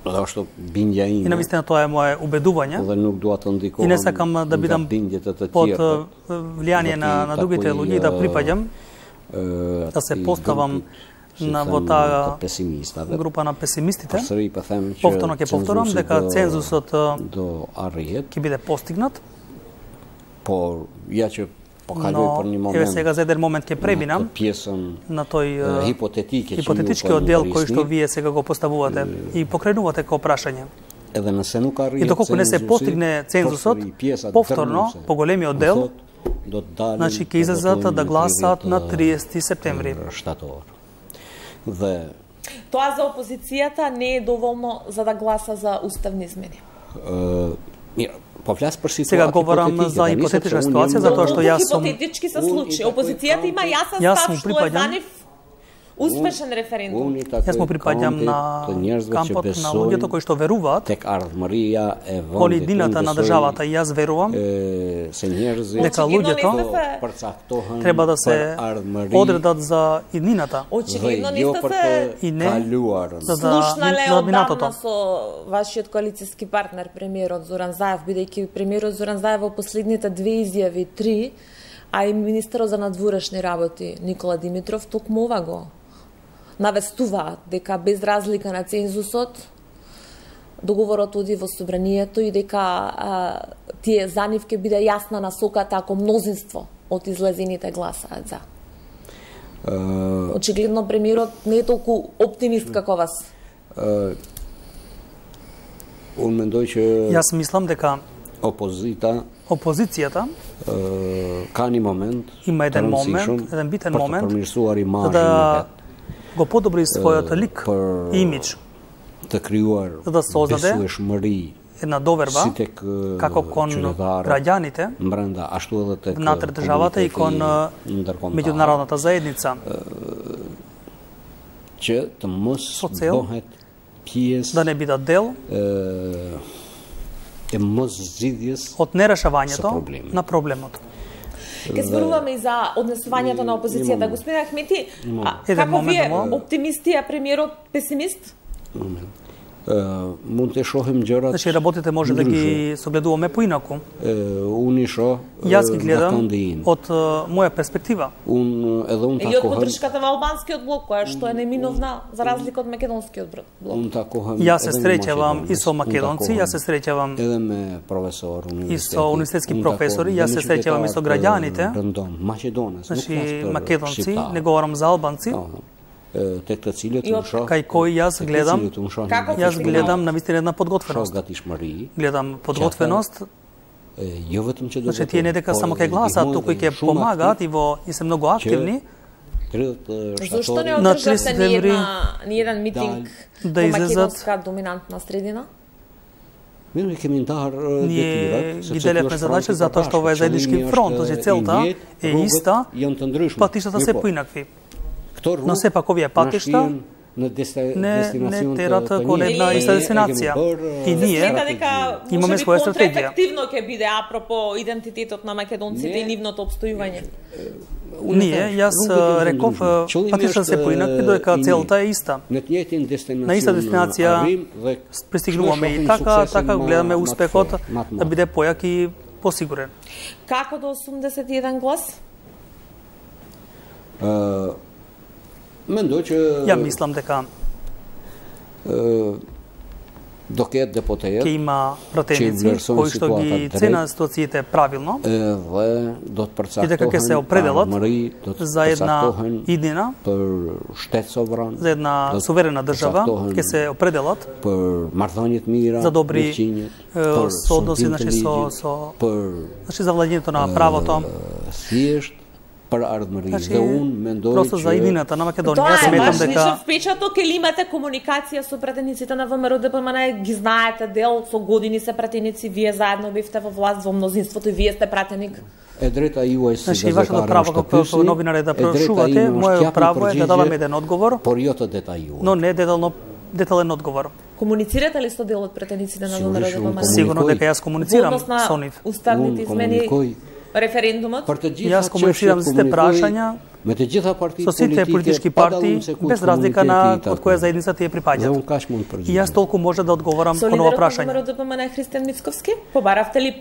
që Dhe është bindja и ime навистина тоа е мое убедување. Ndikohem и не сакам да бидам под влијание на, на другите луѓе да припаѓам да се поставам на во таа група на песимистите. Që Повторно ќе повторам дека цензусот arrihet, ќе биде постигнат, që po kaloj но еве сега за еден момент ќе преминам pjesën на тој po хипотетичкиот дел кој што вие сега го поставувате и покренувате како прашање. edhe nëse nuk И доколку не се постигне цензусот, повторно, поголемиот дел, dalin значи ќе излезат да 30 на 30 септември. Dhe Тоа за опозицијата не е доволно за да гласа за уставни измени. Për situatë Сега говорам за unë situacija, jam- затоа што јас сум хипотетички се такој Опозицијата има јасен Јас став што е за нив успешен референдум. Јас му припаѓам на кампот на луѓето кои што веруваат. Unë на државата и јас верувам. дека Очигледно луѓето треба да се одредат за иднината, Очигледно не сте И не за да слушнале одамна со вашиот коалицијски партнер премиерот Зоран Заев, бидејќи премиерот Зоран Заев во последните две изјави, три, а и министерот за надворешни работи Никола Димитров токму ова го навестуваат дека без разлика на цензусот договорот оди во собранието и дека а, тие за нив ќе биде јасна насоката ако мнозинство од излезените гласаат за. Очигледно премиерот не е толку оптимист како вас. unë mendoj që Јас мислам дека opozita опозицијата një moment Има еден момент, еден битен момент, да vet, го подобри својот лик për и имидж, të krijuar За да создаде besueshmëri една доверба si tek ë, како кон qytetarët, граѓаните brenda ashtu edhe tek внатре државата и кон е, ndërkombëtar, меѓународната заедница, që të mos Со цел bëhet pjesë да не бидат дел ë, e mos zgjidhjes од Со нерешавањето проблемот. на проблемот. Ке зборуваме и за однесувањето на опозицијата. Имам- Господин Ахмети, како момент, вие оптимисти, а премиерот песимист? ë, shohim gjërat Значи работите може да ги согледуваме поинаку. i shoh Јас ги гледам од е, моја перспектива. Unë edhe unë Или од takohem поддршката на албанскиот блок, која што е неминовна за разлика од македонскиот блок. unë takohem Јас се среќавам и со unë македонци, takohem јас се среќавам edhe me profesor И со универзитетски професори, јас се среќавам и со граѓаните. Значи македонци, не говорам за албанци, Unë од- shoh кај кои јас гледам, Како јас гледам на вистина една подготвеност. gatishmëri, Гледам подготвеност, që do значи тие не дека само ќе гласаат, туку и ќе помагаат и во и се многу активни. 30 Зошто не На одржавте 30 ни септември една ни еден митинг да излезат. македонска доминантна средина? Ние ги делевме задачи затоа што ова е заеднички фронт, значи целта е иста, патиштата се поинакви. Rrugë Но сепак овие патишта në desta- не терат të кон една иста дестинација. И ние дека имаме своја стратегија. контраефективно ќе биде апропо идентитетот на македонците и нивното обстојување. Ние, јас реков, патиштата се поинакви, додека i целта е иста. На иста дестинација Пристигнуваме и така, така гледаме успехот да биде појак и посигурен. Како до 81 глас? Mendoj që jam islam dhe kam. do ketë deputet që ima protezici koji što bi cena situacijete pravilno dhe do të përcaktohen mëri, do të za jedna idnina për shtetë sovran za jedna suverena država ke se opredelot për marrëdhëniet mira za dobri odnosi znači so so për znači za vladanje tona pravo tom... thjesht ardhmëri значи, dhe unë mendoj просто за идината на Македонија Тоа сметам дека Тоа впечаток ке имате комуникација со пратениците на ВМРО ДПМН ги знаете дел со години се пратеници вие заедно бивте во власт во мнозинството и вие сте пратеник Е дрета јуај си значи, да вашето право како новинар е да прошувате, мојот право е да дадам еден одговор. Но не детално детален одговор. Комуницирате ли со дел од пратениците на ВМРО ДПМН? Сигурно дека јас комуницирам со нив. Уставните измени референдумот? Јас комуницирам сите прашања со сите политички партии, без разлика на од која заедница тие припаѓаат. И јас толку може да одговорам кон ова прашање. Солидарно ДПМН Христијан Мицковски, побаравте ли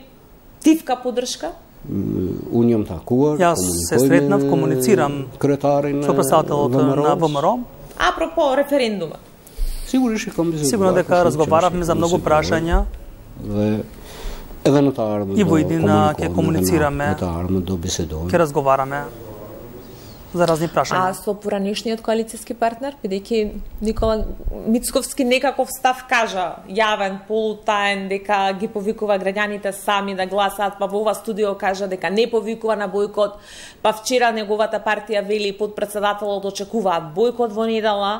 тивка поддршка? Унијам такува, Јас се сретнав, комуницирам со представителот на ВМРО. Апропо референдумот. Сигурно дека разговаравме за многу прашања Еве на таа арма. И во иднина ќе комуницираме. На таа арма до биседуваме. Ќе разговараме за разни прашања. А со поранешниот коалицијски партнер, бидејќи Никола Мицковски некаков став кажа, јавен, полутаен, дека ги повикува граѓаните сами да гласаат, па во ова студио кажа дека не повикува на бојкот, па вчера неговата партија вели под председателот очекуваат бојкот во недела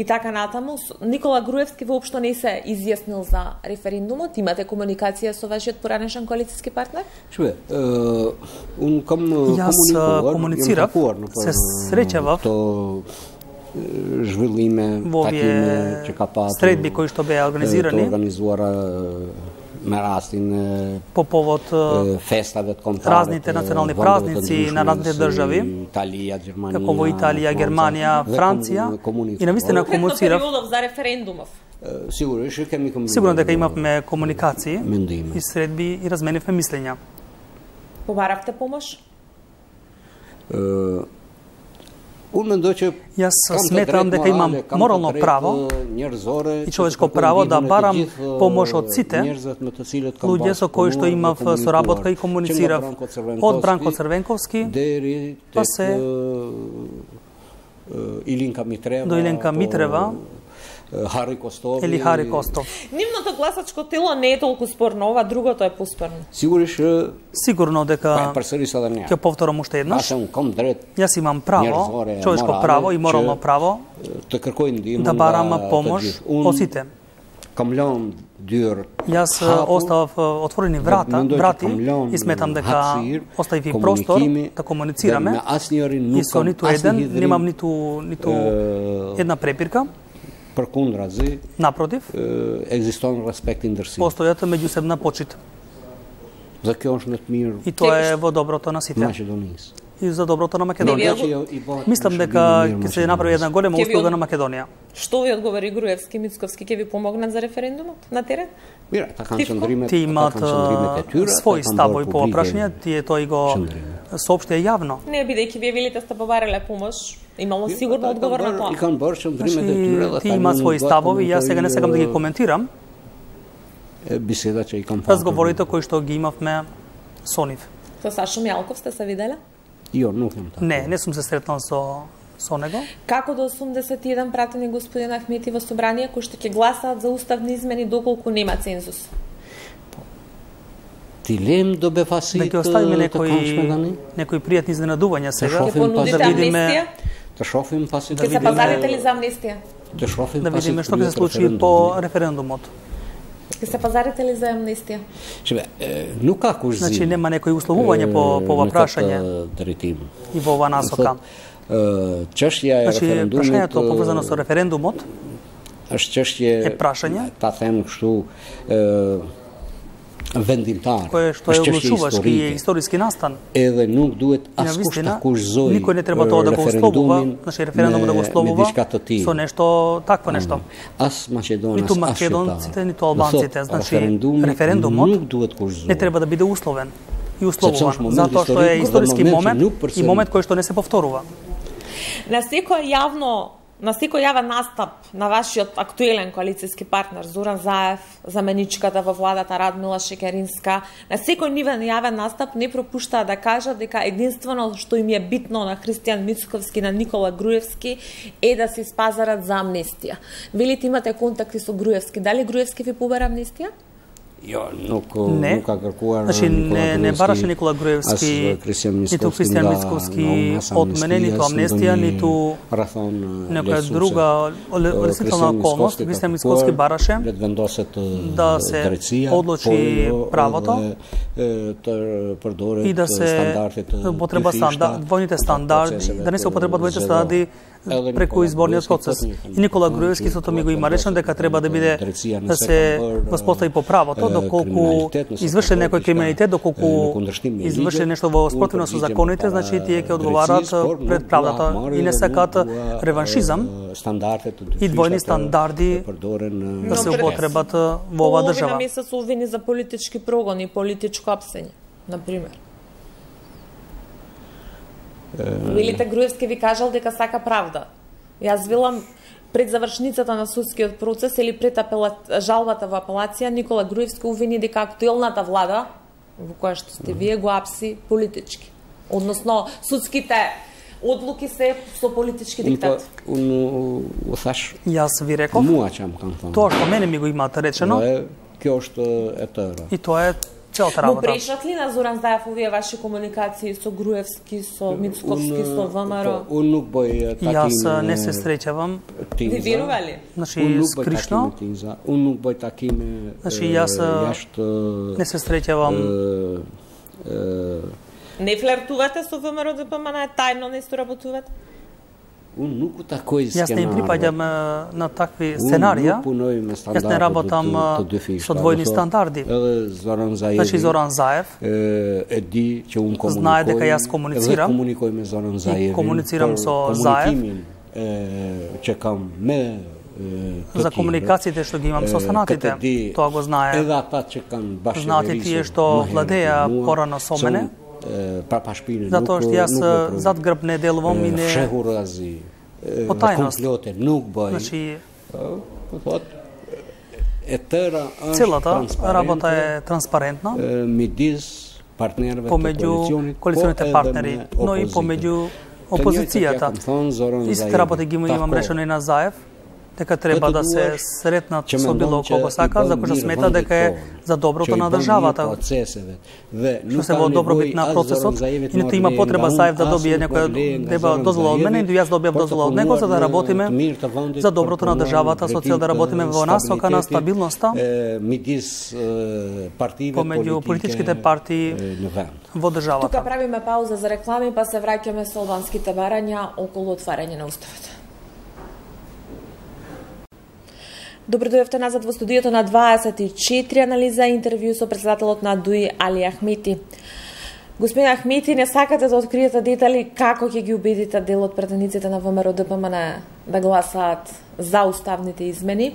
и така натаму. Никола Груевски воопшто не се изјаснил за референдумот. Имате комуникација со вашиот поранешен коалицијски партнер? Шуе, ун кам Јас комуницирав, се среќавав то жвилиме, во овие средби кои што беа организирани. организуара мерастин по повод феставе разните национални празници на разните држави, Италија, Германија, како во Италија, Германија, Франција, и на вистина комуницирав. за референдумов. Сигурно дека имавме комуникации и средби и разменивме мислења. Побаравте помош? Јас сметам дека имам морално право и човечко право да барам помош од сите луѓе со кои што имав соработка и комуницирав. Од Бранко Црвенковски па се до Иленка Митрева Хари Костов или Хари Костов. Нивното гласачко тело не е толку спорно, ова другото е поспорно. Сигуриш Сигурно дека ќе повторам уште еднаш. Јас имам право, човечко право и морално право да барам помош од сите. Јас оставав отворени врата, врати и сметам дека оставив и простор да комуницираме и со ниту еден немам ниту ниту една препирка Пркундрази, напротив, екзистон респект и ndërsi. Постојата меѓусебна почит. За кјошнет мир. И тоа е во доброто на сите. Македонис. И за доброто на Македонија. Мислам дека ќе се направи една голема услуга на Македонија. Што ви одговори Груевски, Мицковски, ќе ви помогнат за референдумот на терен? Мира, така Ти имаат своји ставови по прашање, тие тој го соопштија јавно. Не, бидејќи вие велите сте побарале помош, имало сигурно одговор на тоа. Значи, ти имаат своји ставови, јас сега не сакам да ги коментирам. И. Разговорите кои што ги имавме со нив. Со Сашо Мјалков сте се виделе? Јо, не така. Не, не сум се сретнал со со него. Како до 81 пратени господин Ахмети во собрание кои што ќе гласаат за уставни измени доколку нема цензус? Тилем до бефаси да ќе оставиме некои некои пријатни изненадувања сега ќе понудите да видиме да шофим паси да видиме. Ќе се пазарите ли за амнестија? Да шофим да видиме што ќе се случи по референдумот. Ќе се пазарите ли за амнестија? Шебе, ну како Значи нема некои условување по по ова прашање. И во ова насока. Чешја е значи, референдумот. Прашањето поврзано со референдумот. Çështje е прашање. Та kështu ë vendimtar. Кое што е одлучувачки и историски настан. Edhe nuk duhet askуш да курзој. Никој не треба тоа да го условува, значи референдумот да го условува со нешто такво нешто. Ас Македонија, ниту македонците, ниту албанците, значи референдумот не треба да биде условен и условуван, затоа што е историски момент и момент кој што не се повторува. На секое јавно на секој јавен настап на вашиот актуелен коалицијски партнер Зоран Заев, заменичката во владата Радмила Шекеринска, на секој нивен јавен настап не пропуштаа да кажат дека единствено што им е битно на Христијан Мицковски, на Никола Груевски е да се спазарат за амнестија. Велите имате контакти со Груевски, дали Груевски ви побера амнестија? Jo, nuk, не. ka kërkuar Значи, не, не бараше Никола Груевски, ниту Христијан Мицковски од мене, ниту амнестија, ниту некоја друга решителна околност. Христијан Мицковски бараше да се одлучи правото и да се употреба стандард, двојните стандарди, да не се употреба двојните стандарди преку изборниот процес. И Никола Груевски сото ми го има речено дека треба да биде да се воспостави по правото, доколку изврши некој криминалитет, доколку изврши нешто во спротивно со законите, значи тие ќе одговарат пред правдата и не сакат реваншизам и двојни стандарди да се употребат во оваа држава. Половина месец увини за политички прогон и политичко апсење, на пример. Велите Груевски ви кажал дека сака правда. Јас велам пред завршницата на судскиот процес или пред апела... жалбата во апелација, Никола Груевски увини дека актуелната влада, во која што сте вие, го апси политички. Односно, судските одлуки се со политички диктат. Јас ви реков, тоа што мене ми го имаат речено, и тоа е целата работа. Му прешат ли на Зоран Заев овие ваши комуникации со Груевски, со Мицковски, со ВМРО? Јас не се среќавам. Ви верували? Значи, скришно. Значи, јас не се среќавам. Не флертувате со ВМРО ДПМН, тајно не соработувате? Јас не припаѓам на такви сценарија. Јас не работам со двојни стандарди. Значи Зоран Заев. Знае дека јас комуницирам. и комуницирам со Заев. за комуникациите што ги имам со станатите. Тоа го знае. Знаат и тие што владеа порано со мене pa pashpirit nuk nuk jasë zat grëp në delë vomin e... Shehur razi, po komplote, nuk bëj. Nëshi... Po, po thot, e tëra është Cilata, rabota e transparentna? Midis partnerëve po të koalicionit, po edhe partneri. me opozitit. No po me gju opozicija ta. Isë të rapote gimu ima mreshën e Nazaev, дека треба да се сретнат со било кого сака, за кој смета дека е за доброто на државата. Што се во добробит на процесот, и нито има потреба Саев да добие некоја деба дозвола од мене, и јас добијав дозвола од него за да работиме за доброто на државата, со цел да работиме во насока на стабилноста помеѓу политичките партии во државата. Тука правиме пауза за реклами, па се враќаме со албанските барања околу отварање на уставот. Добро дојдовте назад во студиото на 24 анализа интервју со председателот на ДУИ Али Ахмети. Господин Ахмети, не сакате да откриете детали како ќе ги убедите дел од претениците на ВМРО ДПМН да гласаат за уставните измени?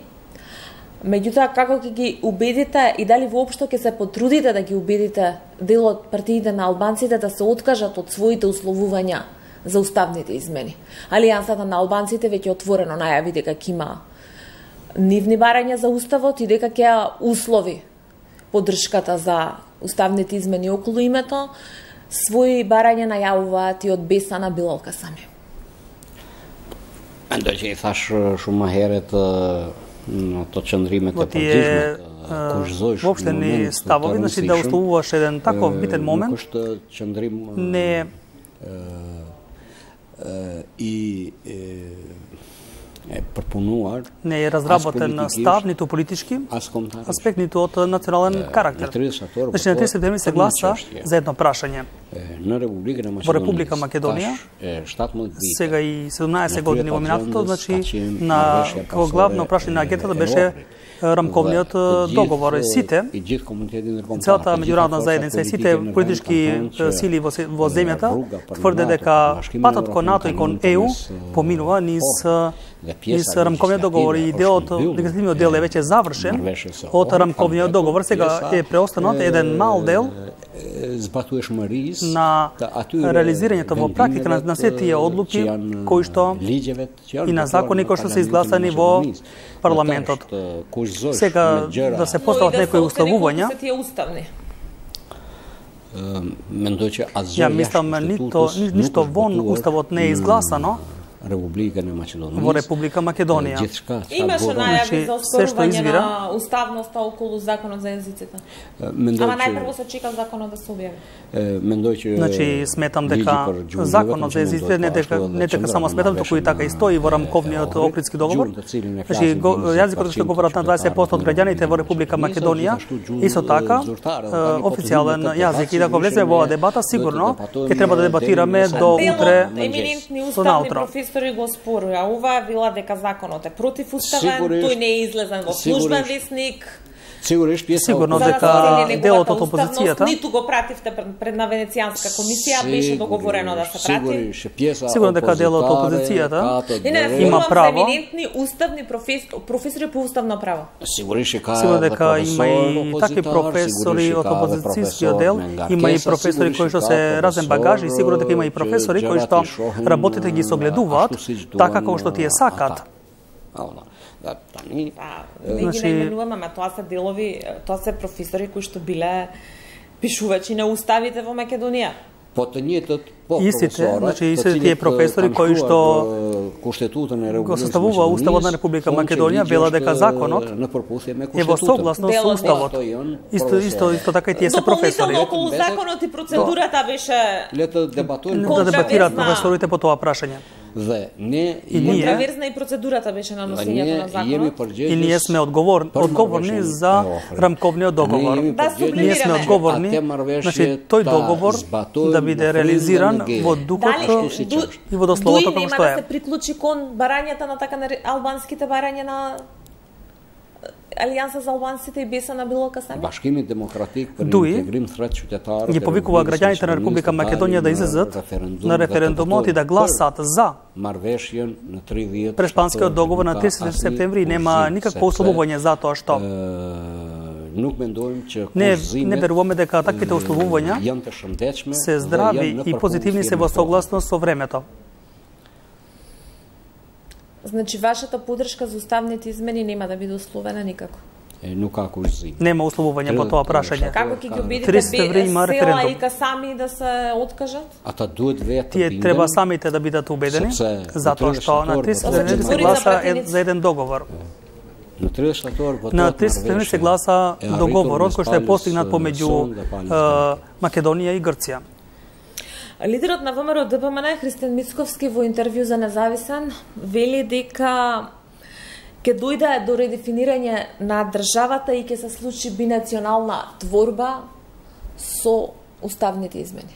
Меѓутоа, како ќе ги убедите и дали воопшто ќе се потрудите да ги убедите дел од партиите на албанците да се откажат од своите условувања за уставните измени? Алијансата на албанците веќе отворено најави дека ќе има нивни барања за уставот и дека ќе услови поддршката за уставните измени околу името, своји барања најавуваат и од Бесана Билолка сами. Shumë më herët në ato qëndrimet e përgjithme, kushzoj shumë moment ставови, значи да условуваш еден таков битен момент, не и е пропонувар не е разработен став ниту политички аспект ниту од национален карактер. Значи на 30 дни се гласа за едно прашање. Во Република Македонија сега и 17 години во минатото, значи на како главно прашање на агентата беше рамковниот договор. И сите, целата меѓународна заедница и сите политички сили во, во земјата тврде дека патот кон НАТО и кон ЕУ поминува низ низ рамковниот договор и делот, негативниот дел е веќе завршен. Од рамковниот договор. Сега е преостанат еден мал дел. на реализирањето во практика на, на се тие одлуки кои што и на закони кои што се изгласани во парламентот. Сега да се постават некои уставувања. Ја мислам, нито, ништо вон уставот не е изгласано, Република на Македонија. Во Република Македонија. Имаше најави за оспорување на уставноста околу законот за езиците. Ама најпрво се чека законот да се објави. Значи сметам дека законот за езиците не дека не дека само сметам туку и така и стои во рамковниот Охридски договор. Значи јазикот што говорат на 20% од граѓаните во Република Македонија исто така официјален јазик и да го влезе во дебата сигурно ќе треба да дебатираме до утре со наутро професори го спорува. Ова вила дека законот е противуставен, тој не е излезен во службен весник. Сигурно дека делот од опозицијата ниту го пративте пред на Венецијанска комисија, беше договорено да се прати. Сигурно дека делот од опозицијата има право. Еминентни уставни професори по уставно право. Сигурно дека има и такви професори од опозицијскиот дел, има и професори кои што се разен багаж и сигурно дека има и професори кои што работите ги согледуваат така како што тие сакат. Да, па не ги значи- наименувам, ама тоа се делови, тоа се професори кои што биле пишувачи на уставите во Македонија. Потењето по Истите, значи истите тие професори кои што Конститута на Република го составува Уставот на Република Македонија вела дека законот е во согласно со Уставот. Исто исто исто така и тие се професори. околу законот и процедурата беше лето да дебатираат професорите по тоа прашање за не и ние контраверзна и процедурата беше на носењето на законот. И ние сме одговор, одговорни за рамковниот договор. Да ние сме одговорни, значи тој договор да биде реализиран во духот и во дословото како што е. да се приклучи кон барањата на така албанските барања на Алијанса за албанците и беса на Билока сами? Башкими демократик Дуи ги повикува граѓаните на Република Македонија да излезат на референдумот и да гласат за Преспанскиот договор на 30 септември и нема никакво условување за тоа што не, не веруваме дека таквите условувања се здрави и позитивни се во согласност со времето. Значи, вашата подршка за уставните измени нема да биде условена никако? Е, но како зи? Нема условување по тоа прашање. Како ќе ги убедите села референдум. и сами да се откажат? А та дует две Тие треба самите да бидат убедени, затоа што на 30 февруари се гласа за еден договор. На 30 на 30 се гласа договорот кој што е постигнат помеѓу Македонија и Грција. Лидерот на ВМРО ДПМН Христен Мицковски во интервју за Независен вели дека ќе дојде до редефинирање на државата и ќе се случи бинационална творба со уставните измени.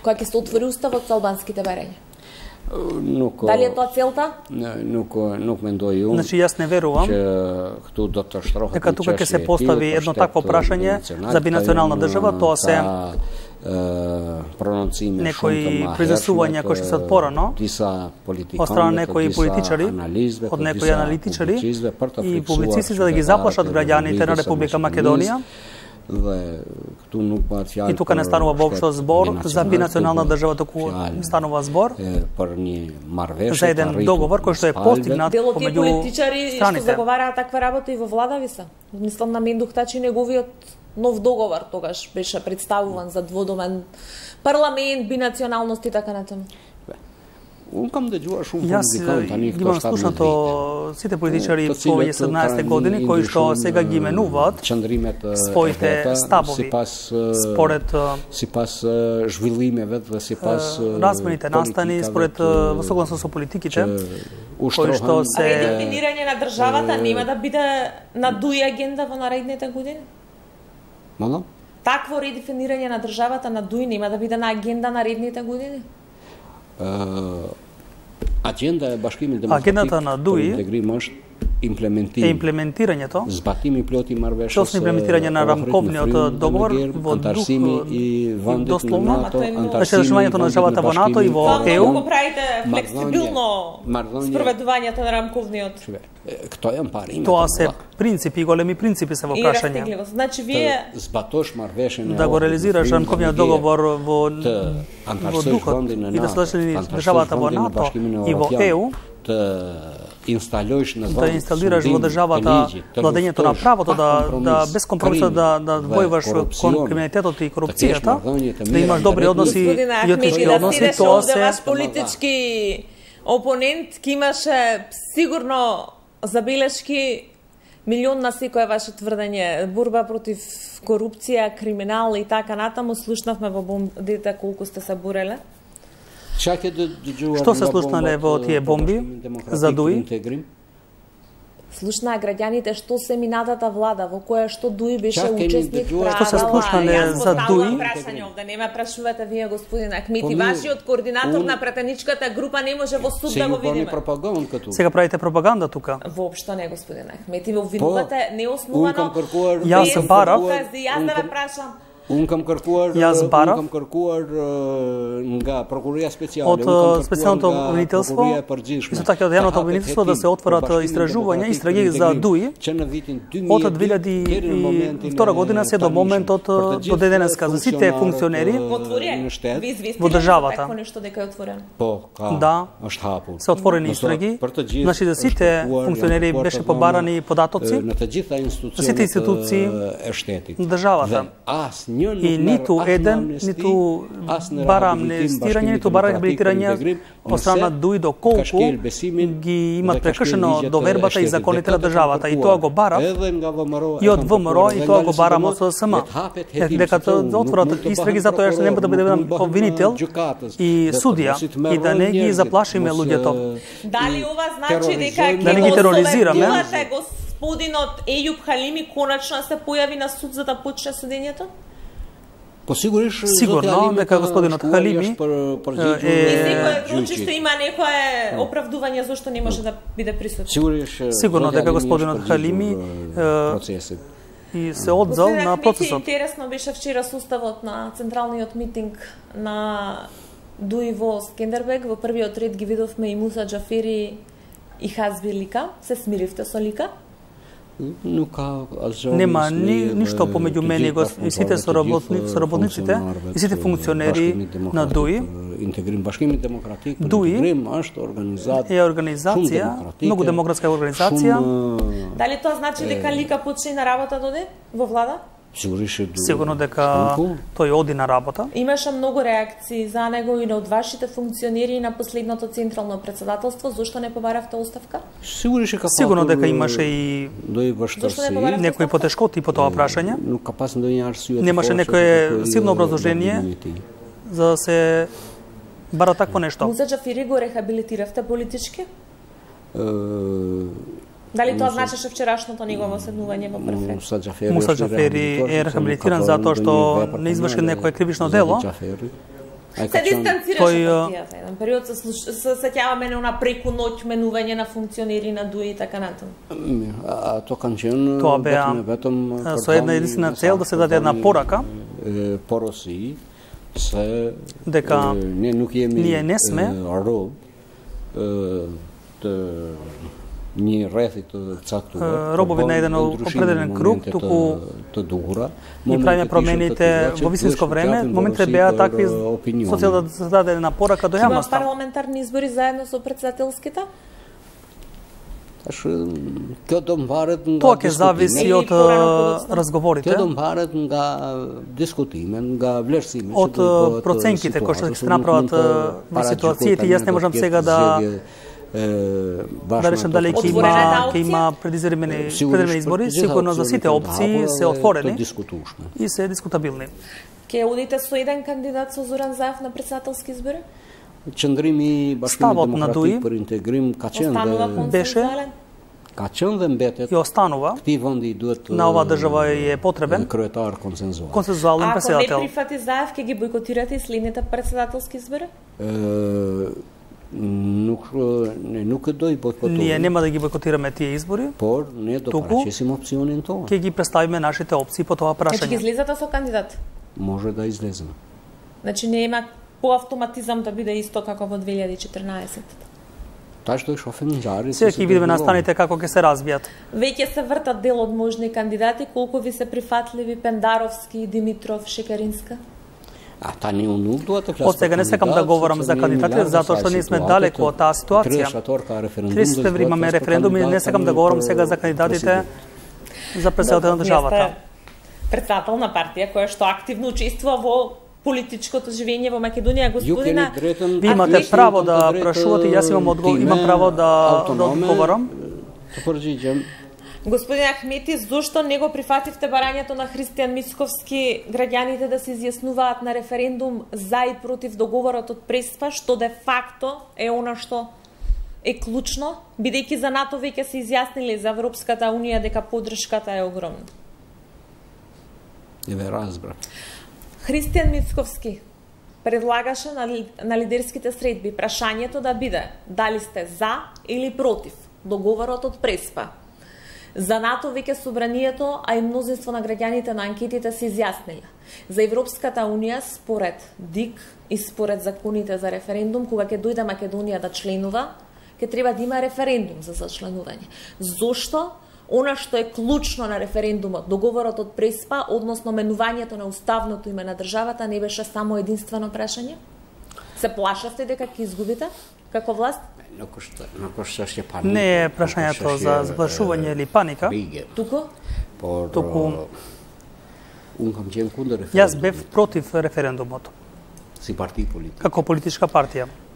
Која ќе се отвори уставот со албанските барања. Нуко, Дали е тоа целта? Нуко, нук мендоју. Значи јас не верувам дека тука ќе се постави едно такво прашање за бинационална држава, тоа се некои произнесувања кои што се порано од страна некои политичари, од некои аналитичари и публицисти за да ги заплашат граѓаните на Република Македонија. И тука не станува воопшто збор за бинационална држава, туку станува збор. За еден договор кој што е постигнат помеѓу политичари што заговараат таква работа и во влада ви се. Мислам на Мендух Тачи неговиот нов договор тогаш беше представуван за дводомен парламент, бинационалност и така натаму. Јас имам слушнато сите политичари по 17 години кои што сега ги менуваат своите ставови според размените настани според во согласно со политиките кои што се редефинирање на државата нема да биде на дуи агенда во наредните години? Мало? Такво редефинирање на државата на дуи нема да биде на агенда наредните години? Агенда е Агендата на имплементира имплементирањето. Збатими плоти марвеше Точно имплементирање на рамковниот договор во дух и дословно. Значи зашувањето на државата во НАТО и во ЕУ. Го правите флексибилно спроведувањето на рамковниот? Кто е пари? Тоа се принципи, големи принципи се во прашање. Значи вие збатош марвеше да го реализираш рамковниот договор во во духот и да слушали државата во НАТО и во ЕУ инсталираш на да инсталираш во државата владењето на правото да да без компромисот да да војваш кон криминалитетот и корупцијата, да имаш добри односи и етнички односи, тоа се ваш политички опонент ки имаше сигурно забелешки милион на секое ваше тврдење, борба против корупција, криминал и така натаму, слушнавме во бомбите колку сте се буреле. Што се слушнале во тие бомби за Дуи? Слушнаа граѓаните што се минатата влада во која што Дуи беше учесник Што се слушнале за Дуи? прашање овде, нема прашувате вие господин Ахмити, вашиот координатор на пратеничката група не може во суд да го видиме. Сега правите пропаганда тука. Воопшто не господин Ахмити, во видувате неосновано. Јас барав. Јас да ве прашам Un kam kërkuar Јас бара un kam kërkuar nga prokuroria speciale, од специјалното обвинителство, исто така од јавното обвинителство да се отворат истражувања, истраги за ДУИ од 2002 година се до моментот до денеска за сите функционери во државата. нешто дека е отворено. Да, се отворени истраги. Значи за сите функционери беше побарани податоци за сите институции на државата и ниту еден, ниту бара амнестирање, ниту бара реабилитирање од страна дуи до колку ги имат прекршено довербата и законите на државата. И тоа го барам и од ВМРО, и тоа го барам од ССМ. Дека отворат истраги, затоа што нема да биде обвинител и судија и да не ги заплашиме луѓето. Дали ова значи дека да не ги тероризираме? Господинот Ејуб Халими конечно се појави на суд за да почне судењето? По сигуриш Сигурно дека господинот Халими е Секој има некое оправдување зашто не може да биде присутен. Сигуриш Сигурно дека господинот Халими и се одзал на процесот. Интересно беше вчера суставот на централниот митинг на Дуи во Скендербег. Во првиот ред ги видовме и Муса Джафери и Хазби Лика. Се смиривте со Лика? Нема ни, ништо помеѓу мене и сите соработни, соработниците и сите функционери на ДУИ. ДУИ е организација, многу демократска организација. Дали тоа значи дека Лика почне на работа доде во влада? Сигурно дека тој оди на работа. Имаше многу реакции за него и од вашите функционери на последното централно председателство. Зошто не побаравте оставка? Сигурно дека имаше и некои потешкоти по тоа прашање. Немаше некое силно образложение за да се бара такво нешто. Муза Джафири го рехабилитиравте политички? Дали тоа значеше вчерашното негово седнување во префект? Муса Джафери е рехабилитиран затоа што не изврши некое кривично дело. Се дистанцираше тој, партијата еден период се, се сеќаваме на преку ноќ менување на функционери на ДУИ и така натаму. А тоа беа со една единствена цел да се даде една порака пороси се дека ние не сме роб ние рефит цактува робови на еден определен круг туку тоа дугура. и правиме промените во висинско време. моментите беа такви со цел да се даде една порака до јавноста. Има парламентарни избори заедно со председателските? Тоа ќе зависи од разговорите. Влешиме. Од проценките кои што ќе се направат во ситуацијите, јас не можам сега да да речем дали ќе има ќе има предизборни избори, сигурно за сите опции се отворени. и се дискутабилни. Ке одите со еден кандидат со Зоран Заев на председателски избори? Чендрими Башкими демократик për integrim ka qenë беше. Qenë dhe mbetet и останува. Duhet на ова држава е потребен. kryetar konsenzual. консензуален председател. Ако не прифати Заев, ќе ги бойкотирате и следните председателски избори? Нук не нук дој бойкотуваме. Ние нема да ги бойкотираме тие избори. Пор не до прачесим опционен тоа. Ќе ги представиме нашите опции по тоа прашање. Значи ги излезате со кандидат? Може да излеземе. Значи не има по автоматизам да биде исто како во 2014. Таа што е шофен жари. Сега ќе видиме настаните како ќе се развијат. Веќе се вртат дел од можни кандидати, колку ви се прифатливи Пендаровски, Димитров, Шекеринска? А та не. Од сега не сакам да говорам за кандидатите затоа што ние сме далеко од таа ситуација. 30 феври имаме референдум и не сакам да говорам сега за кандидатите за председател на државата. Председател на партија која што активно учествува во политичкото живење во Македонија, господина. Ви имате право да прашувате, јас имам одговор, имам право да да одговорам. Господин Ахмети, зошто не го прифативте барањето на Христијан Мицковски граѓаните да се изјаснуваат на референдум за и против договорот од Преспа, што де факто е она што е клучно, бидејќи за НАТО веќе се изјаснили за Европската Унија дека поддршката е огромна. ве разбра. Христијан Мицковски предлагаше на, на лидерските средби прашањето да биде дали сте за или против договорот од Преспа. За НАТО веќе собранието, а и мнозинство на граѓаните на анкетите се изјасниле. За Европската Унија, според ДИК и според законите за референдум, кога ќе дојде Македонија да членува, ќе треба да има референдум за зачленување. Зошто? Она што е клучно на референдумот, договорот од Преспа, односно менувањето на уставното име на државата, не беше само единствено прашање? Се плашавте дека ќе изгубите како власт? Не е прашањето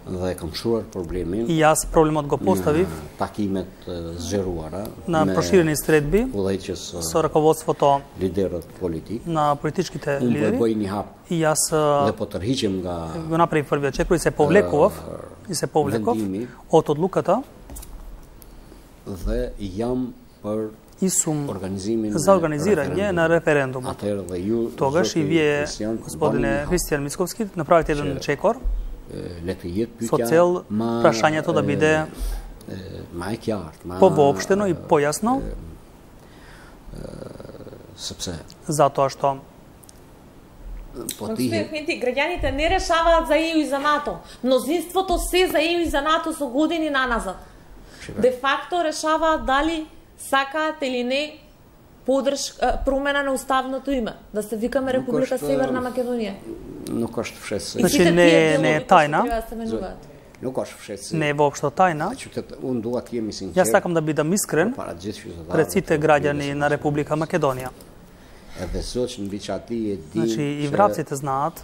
dhe kam shuar problemin. I jasë problemat gopos të vivë? Takimet zgjeruara. Në përshirën i stretbi? Udhëheqës së rëkovocë foto? Liderët politikë. Në politiçkit e lideri? Unë po përboj një hapë. I jasë... Dhe po tërhiqim nga... Gëna prej përbja qekru, i se povlekov, i se povlekov, o të të lukë të? Dhe jam për isum za organiziranje na referendum. Togaš i vije gospodine Kristijan Miskovski edhe jedan čekor со цел прашањето да биде повоопштено и појасно затоа што граѓаните не решаваат за ЕУ и за НАТО. Мнозинството се за ЕУ и за НАТО со години наназад. Де факто решаваат дали сакаат или не подршка промена на уставното име, да се викаме Република Северна Македонија. Но кој што се. Значи не не е тајна. Но кој што се Не е воопшто тајна. Јас сакам да бидам искрен пред сите граѓани на Република Македонија. Значи и врабците знаат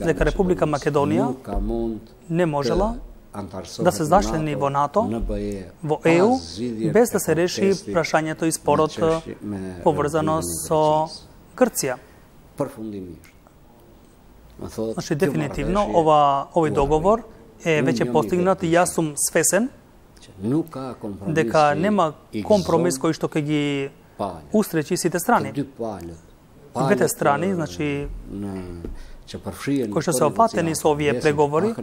дека Република Македонија не можела да се зачлени во НАТО, во ЕУ, без да се реши прашањето и спорот поврзано со Грција. Значи, дефинитивно, ова, овој договор е веќе постигнат и јас сум свесен дека нема компромис кој што ќе ги устречи сите страни. Двете страни, значи, кои што се опатени со овие преговори,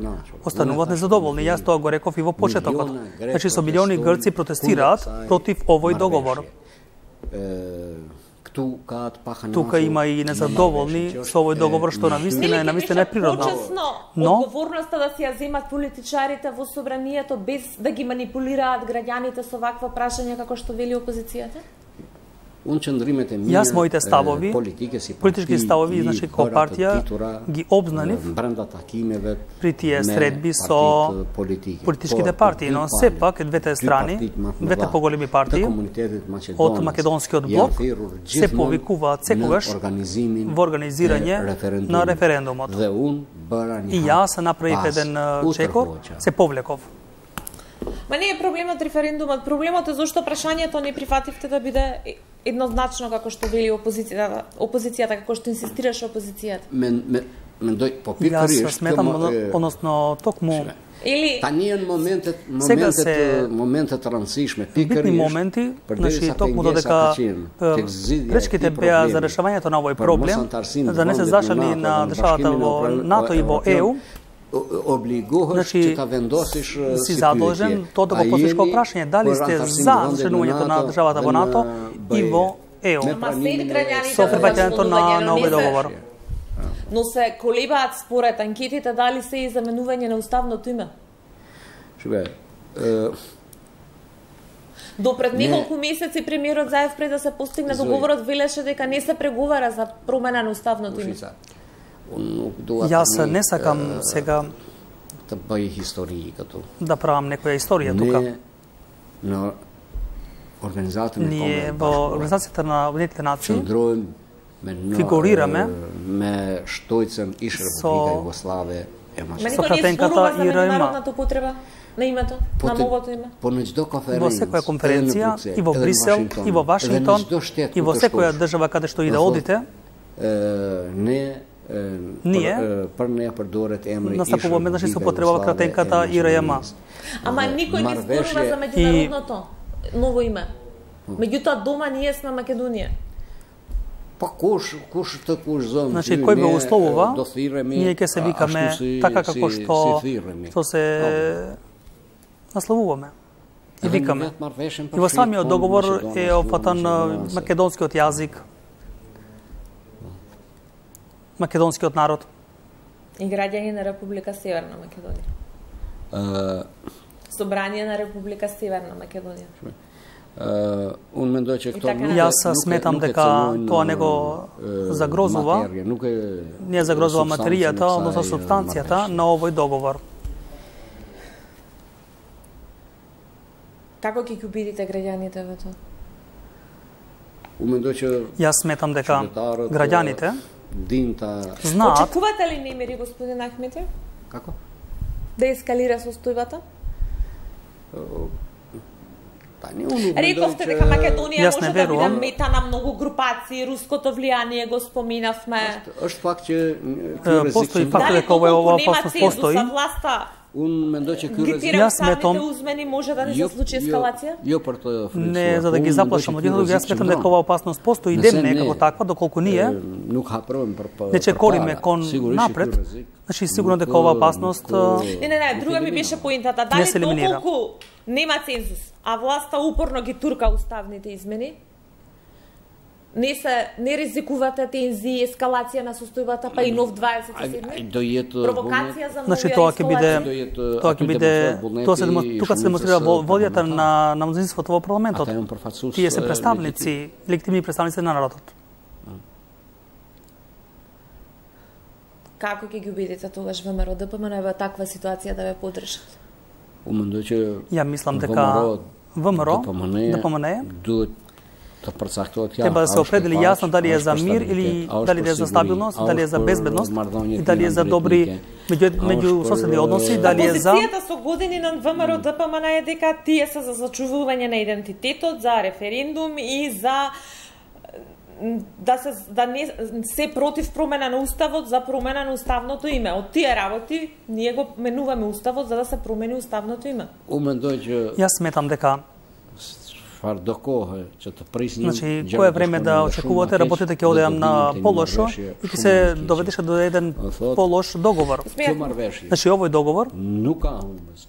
остануваат незадоволни. Јас тоа го реков и во почетокот. Значи, со милиони грци протестираат против овој договор тука има и незадоволни со овој договор што на вистина е на вистина е природно. Но одговорноста да се ја земат политичарите во собранието без да ги манипулираат граѓаните со ваква прашања како што вели опозицијата? unë qëndrimet e mirë mojte stavovi, politike si parti, politički stavovi, znači ko partija, gi obznaniv, brenda takimeve pritije sredbi so političkite parti, no se pak e strani, dvete pogolemi partije, od makedonski od blok, se povikuva cekuvesh v organiziranje na referendumot. I ja sam napravio jedan čekov, se povlekov. Ма не е проблемот референдумот, проблемот е зашто прашањето не прифативте да биде еднозначно како што вели опозицијата, опозицијата како што инсистираше опозицијата. Мен мен мен дој попикари Јас сметам, е... односно токму Или Та ние моментот моментот се... моментот рансишме пикари. Моменти, значи токму додека пречките беа за решавањето на овој проблем, да не се зашали на дешавата во НАТО и во ЕУ, облигуваш значи, че вендосиш си задолжен тоа да го поставиш како прашање дали сте за членувањето на државата во НАТО и во ЕО. Со припаќањето на нови договор. Но се колебаат според анкетите дали се и заменување на уставното име. Шубе, До пред неколку месеци премиерот Заев пред да се постигне договорот велеше дека не се преговара за промена на уставното име. Јас не сакам сега да бај истории като да правам некоја историја тука. Но организацијата Ние во организацијата на Обединетите нации фигурираме ме штојцем иш Република Југославија Со кратенката и потреба на името, на новото име? Во секоја конференција и во Брисел и во Вашингтон и во секоја држава каде што и да одите, не ние настапуваме значи се употребава кратенката ИРМ. Ама никој не зборува за меѓународното ново име. Меѓутоа дома ние сме Македонија. Па кош, кош таку зон. Значи кој ме условува, ние ќе се викаме така како што што се насловуваме и викаме. И во самиот договор е опфатан македонскиот јазик, македонскиот народ. И граѓани на Република Северна Македонија. Uh, Собрание на Република Северна Македонија. Uh, он мен дојче тоа Јас сметам дека тоа не го загрозува, не загрозува материјата, односно субстанцијата на овој договор. Како ќе ги убедите граѓаните во тоа? Јас сметам дека граѓаните динта знаат. Очекувате ли немири господин Ахметов? Како? Да ескалира состојбата? Па не уну. Рековте дека Македонија може да биде мета на многу групации, руското влијание го споминавме. Ош факт че постои факт дека ова опасност постои. Un mendoj që ky rrezik jam smetom uzmeni може да не се случи ескалација? Jo për të Не за да ги заплашам, меѓутоа јас сметам дека ова опасност постои демне како таква доколку ние. Nuk haprovem për не чекориме кон напред. Значи сигурно дека ова опасност Не, не, не, друга ми беше поинтата, дали доколку нема цензус, а власта упорно ги турка уставните измени, не се не ризикувате тензии, ескалација на состојбата, па и нов 27 провокација за Значи тоа ќе биде тоа ќе биде тоа се тука се демонстрира волјата на на мнозинството во парламентот. Тие се представници, легитимни представници на народот. Како ќе ги убедите тогаш ВМРО ДПМН во таква ситуација да ве поддржат? Ја мислам дека ВМРО ДПМН Треба да се определи јасно дали е за мир или дали е за стабилност, дали е за безбедност и дали е за добри меѓу меѓу соседни односи, дали е за Позицијата со години на ВМРО ДПМН е дека тие се за зачувување на идентитетот, за референдум и за да се да не се против промена на уставот за промена на уставното име. Од тие работи ние го менуваме уставот за да се промени уставното име. Јас сметам дека Фар до кога ќе те присни. Значи, кое време да очекувате работите ќе одеам на полошо и ќе се доведеше до еден полош договор. Значи овој договор?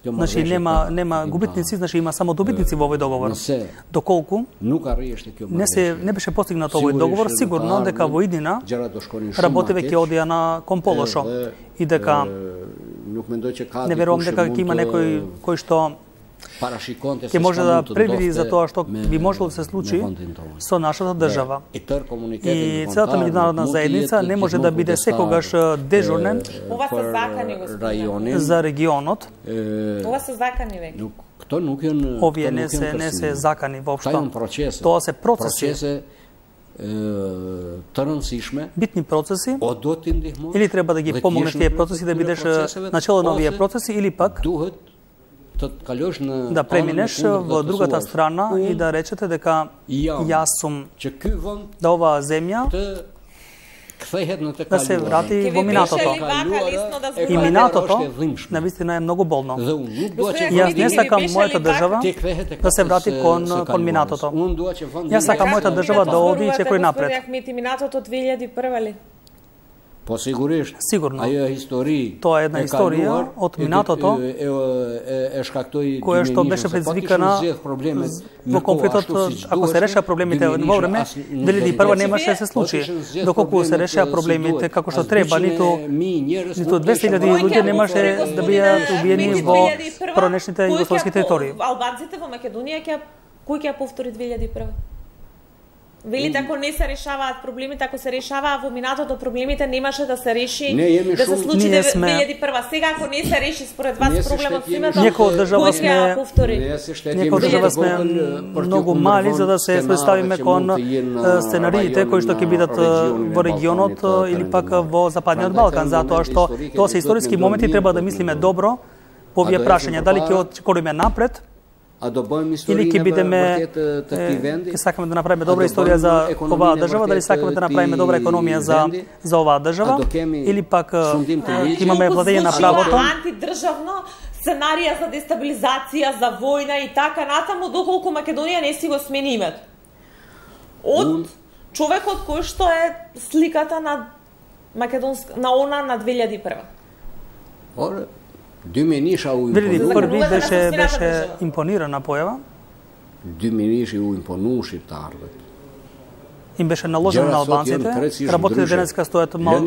Значи нема нема губитници, значи има само добитници во овој договор. Доколку? Не се не беше постигнат овој договор, сигурно дека во иднина работите ќе одеа на кон полошо. И дека не верувам дека ќе има некој кој што ќе може да предвиди за тоа што би можело да се случи со нашата држава. И целата меѓународна заедница не може да биде секогаш дежурнен Ова се закани, господин. За регионот. Ова се закани веќе. Овие не се не се закани воопшто. Тоа се процеси транцишме битни процеси или треба да ги помогнеш тие процеси да бидеш начело на овие процеси или пак да преминеш во другата страна и да речете дека јас сум да оваа земја да се врати во минатото. И минатото, на вистина, е многу болно. Јас не сакам мојата држава да се врати кон, кон минатото. Јас сакам мојата држава да оди и чекој напред. минатото 2001 ли? Посигуриш. Сигурно. Аја историја. Тоа е една историја од минатото која што беше предизвикана во конфликтот ако се реша проблемите во време 2001 немаше да се случи. Доколку се решаа проблемите како што треба, ниту ниту 200.000 луѓе немаше да бидат убиени во пронешните југословски територии. Албанците во Македонија ќе кој ќе повтори 2001? Велите ако не се решаваат проблемите, ако се решаваа во минатото проблемите немаше да се реши не, да се случи ние сме... 2001. Сега ако не се реши според вас проблемот со името, некој држава сме. Некој држава сме многу мали за да се представиме кон сценариите кои што ќе бидат во регионот или пак во западниот Балкан, затоа што тоа се историски моменти треба да мислиме добро по овие прашања, дали ќе одкориме напред а да или ќе бидеме ќе сакаме да направиме добра историја за оваа држава, дали сакаме да направиме добра економија за за оваа држава или пак имаме владење на правото. Антидржавно сценарија за дестабилизација, за војна и така натаму доколку Македонија не си го смени името. Од човекот кој што е сликата на македонска на она на 2001. Оре, Димениша у Види, први беше беше импонирана појава. Диминиши у импонуши тарвет. Им беше наложено на албанците. Работите денеска стојат мал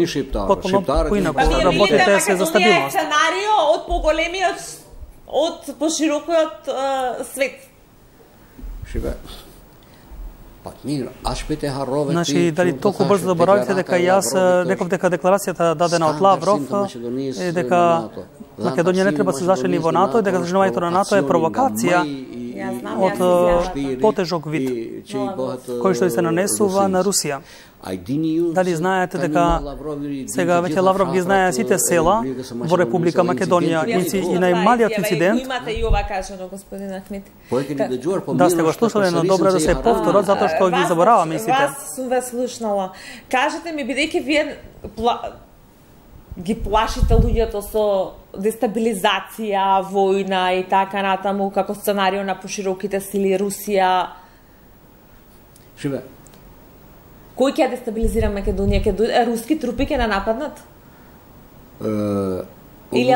потpuno поинаку. Работите се за стабилност. Сценарио од поголемиот од поширокиот свет. Шиве. Значи, дали толку брзо заборавите дека јас реков дека декларацијата дадена од Лавров е дека Македонија не треба да се зашени во НАТО и дека зашенувањето на НАТО е провокација од потежок вид. кој што се нанесува на Русија. Дали знаете дека сега веќе Лавров ги знае сите села во Република Македонија. И најмалиот инцидент. Имате и ова кажано господин Ахмет. Да сте го слушале, но добро да се повторат затоа што ги забораваме сите. Вас сум ве слушнала. Кажете ми бидејќи вие ги плашите луѓето со дестабилизација, војна и така натаму како сценарио на пошироките сили Русија. Шиве, Кој ќе дестабилизира Македонија? Ке руски трупи ќе на нападнат? Или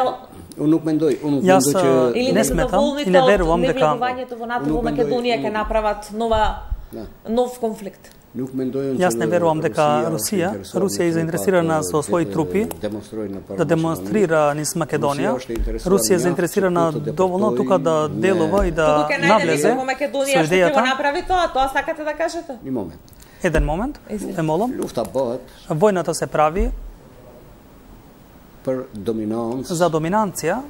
Унук мендој, унук Јас мендој Или не сметам и не верувам дека во НАТО во Македонија ќе направат нова нов конфликт. Јас не верувам дека Русија, Русија. е заинтересирана со своји трупи да демонстрира низ Македонија. Русија е заинтересирана доволно тука да делува и да навлезе што ќе го направи тоа, тоа сакате да кажете? Ни момент. Еден момент, те молам. Војната се прави за доминанција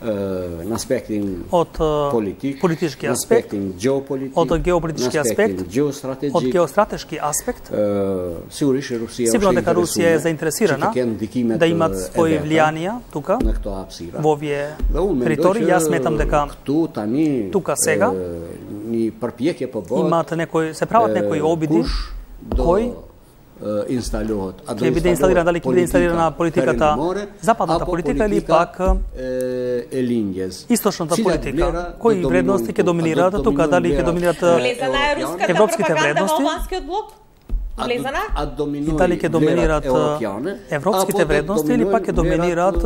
на аспектин од политик, политички аспект, геополитик, од геополитички аспект, од геостратешки аспект. Сигурно Русија Сигурно дека Русија е заинтересирана да имат своји влијанија тука во овие територии. Јас сметам дека тука сега ни имаат некои се прават некои обиди кои инсталираат. ќе биде инсталирана дали ќе биде инсталирана политиката западната политика или пак е лингез. источната политика. Кои вредности ќе доминираат тука, дали ќе доминираат европските вредности? Влезана? и дали ќе доминираат европските вредности или пак ќе доминираат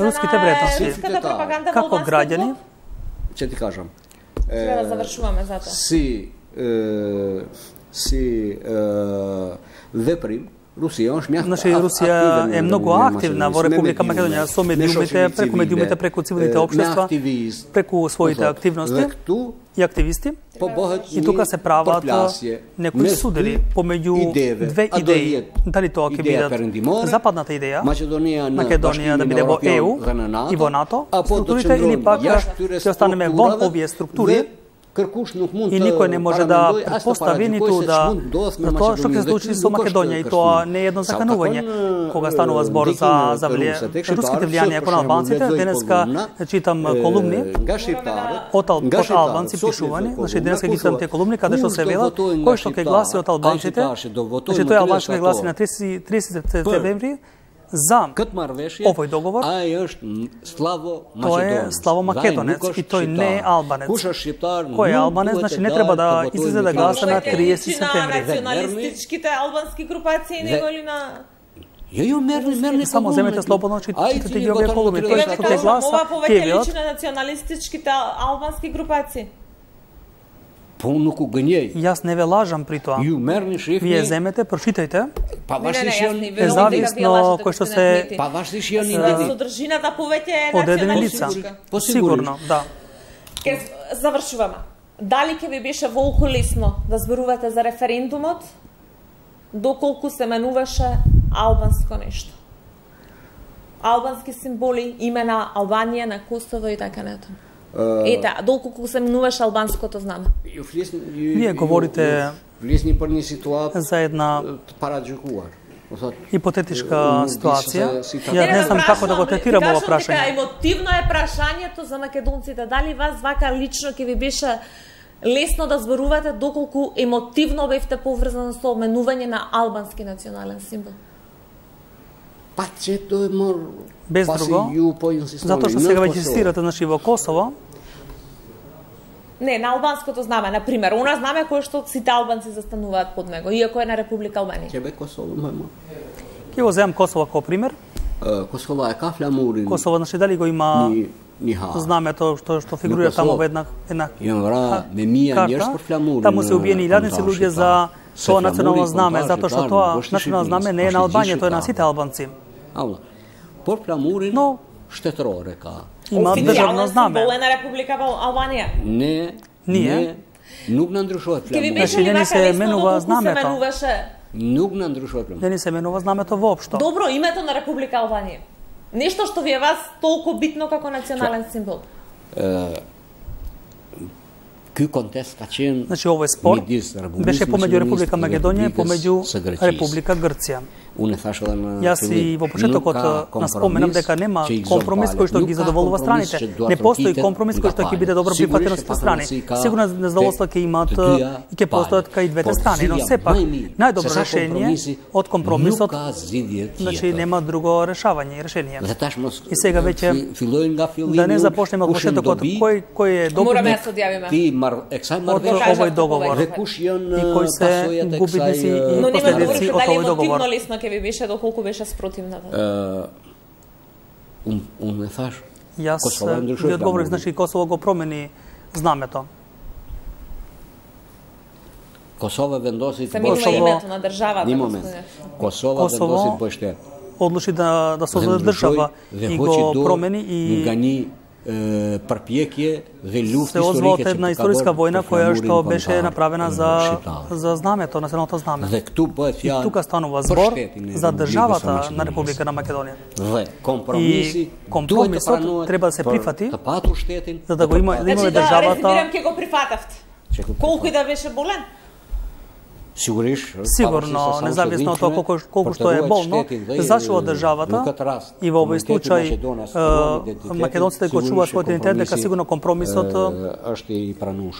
руските вредности. како граѓани? Ќе ти кажам. Треба да завршуваме затоа. Си си е, веприм Русија онш мјахта Значи Русија е многу активна во Република Македонија со медиумите, преку медиумите, преку цивилните општества, преку своите активности и активисти. И тука се прават некои судели помеѓу две идеи. Дали тоа ќе бидат западната идеја, Македонија да биде во ЕУ и во НАТО, структурите или пак ќе останеме вон овие структури и никој не може да предпостави ниту да за тоа што ќе се случи со Македонија и тоа не е едно заканување кога станува збор за за руските влијанија кон албанците денеска читам колумни. Од, од албанци пишувани. значи денеска ги читам тие колумни каде што се велат кој што ќе гласи од албанците. Значи тој албанци ќе гласи на 30 30 септември за овој договор, а është Славо Тој е Славо Македонец и тој не е албанец. Кој е албанец, значи не треба да излезе да гласа на 30 септември. националистичките албански групации него или на Ја ја мерни, мерни Само земете слободно, читате ги овие колуми. Тој што ќе гласа, повеќе личи на националистичките албански групации. Понуку гњеј. Јас не ве лажам при тоа. Ју мерни шрифт. Вие земете, прочитајте. Па ваши шион е зависно кој што се Па ваши шион и содржината повеќе е одредени лица. Сигурно, да. Ке завршуваме. Дали ќе ви беше волку лесно да зборувате за референдумот доколку се менуваше албанско нешто? Албански символи, имена Албанија на Косово и така натаму. Ете, доколку се менуваш албанското знаме. Вие говорите влезни прни ситуација за една параџукуар. Хипотетичка ситуација. Ја не знам како да го третирам ова прашање. Емотивно е прашањето за македонците. Дали вас вака лично ќе ви беше лесно да зборувате доколку емотивно бевте поврзани со менување на албански национален символ? Па че тој мор без друго, затоа што сега веќе инсистирате значи во Косово, Не, на албанското знаме, на пример, она знаме кое што сите албанци застануваат под него, иако е на Република Албанија. Ќе бе Косово, мајма. Ќе го земам Косово како пример. Косово е кафля мурин. Косово, значи, дали го има ни, ни знамето што што фигурира таму во една една карта. Таму се убиени илјадници луѓе за тоа национално знаме, затоа што тоа национално знаме не е на Албанија, тоа е на сите албанци. Por flamurin no, shtetërore ka. Има државно знаме. Символ на Република Албанија. Не, Ние не, nuk na ndryshohet Ке ви flamuri. беше Значи, ли не ни вака се лесно менува доколку се знамето. менуваше Nuk na ndryshohet flamuri. Не ни се менува знамето воопшто. Добро, името на Република Албанија. Нешто што ви е вас толку битно како национален символ. Ky kontest ka qenë Значи овој спор midis Republikës беше помеѓу Република Македонија Македонија и помеѓу Në Јас и во почетокот на споменам дека нема компромис кој што ги задоволува страните. Не постои компромис кој што ќе биде добро прифатен од сите страни. Сигурно незадоволства ќе имаат и ќе постојат кај двете страни, но сепак најдобро решение од компромисот значи нема друго решавање и решение. И сега веќе да не започнеме од почетокот кој кој е добитник да од овој договор. И кои се губитници и Но нема да последици од дали овој договор. Ќе ви беше доколку беше спротивната. e thash Јас Косово ви ndryshoi одговорив, значи Косово го промени знамето. Kosova vendosi Се bëjë името на државата. Moment. господине. Kosova Косово bëjë shtet. Одлучи да да создаде држава и го промени и përpjekje dhe luftë се една историска војна која што беше направена за за знамето, националното знаме. И тука станува збор за државата на. Република на Македонија. И компромисот треба да се прифати, shtetin, за да го има да Значи имаме да државата резюмирам ќе го прифатавте. Колку и да беше болен? Sigurisht, Сигурно, независно од тоа колку колку што е болно, зачува në државата и во овој случај македонците го чуваат својот идентитет дека сигурно компромисот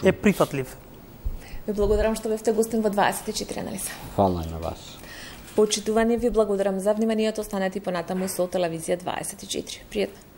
е прифатлив. Ви благодарам што бевте гостин во 24 анализа. Falla na vas. Почитувани ви благодарам за вниманието, останете и понатаму со телевизија 24. Пријатно.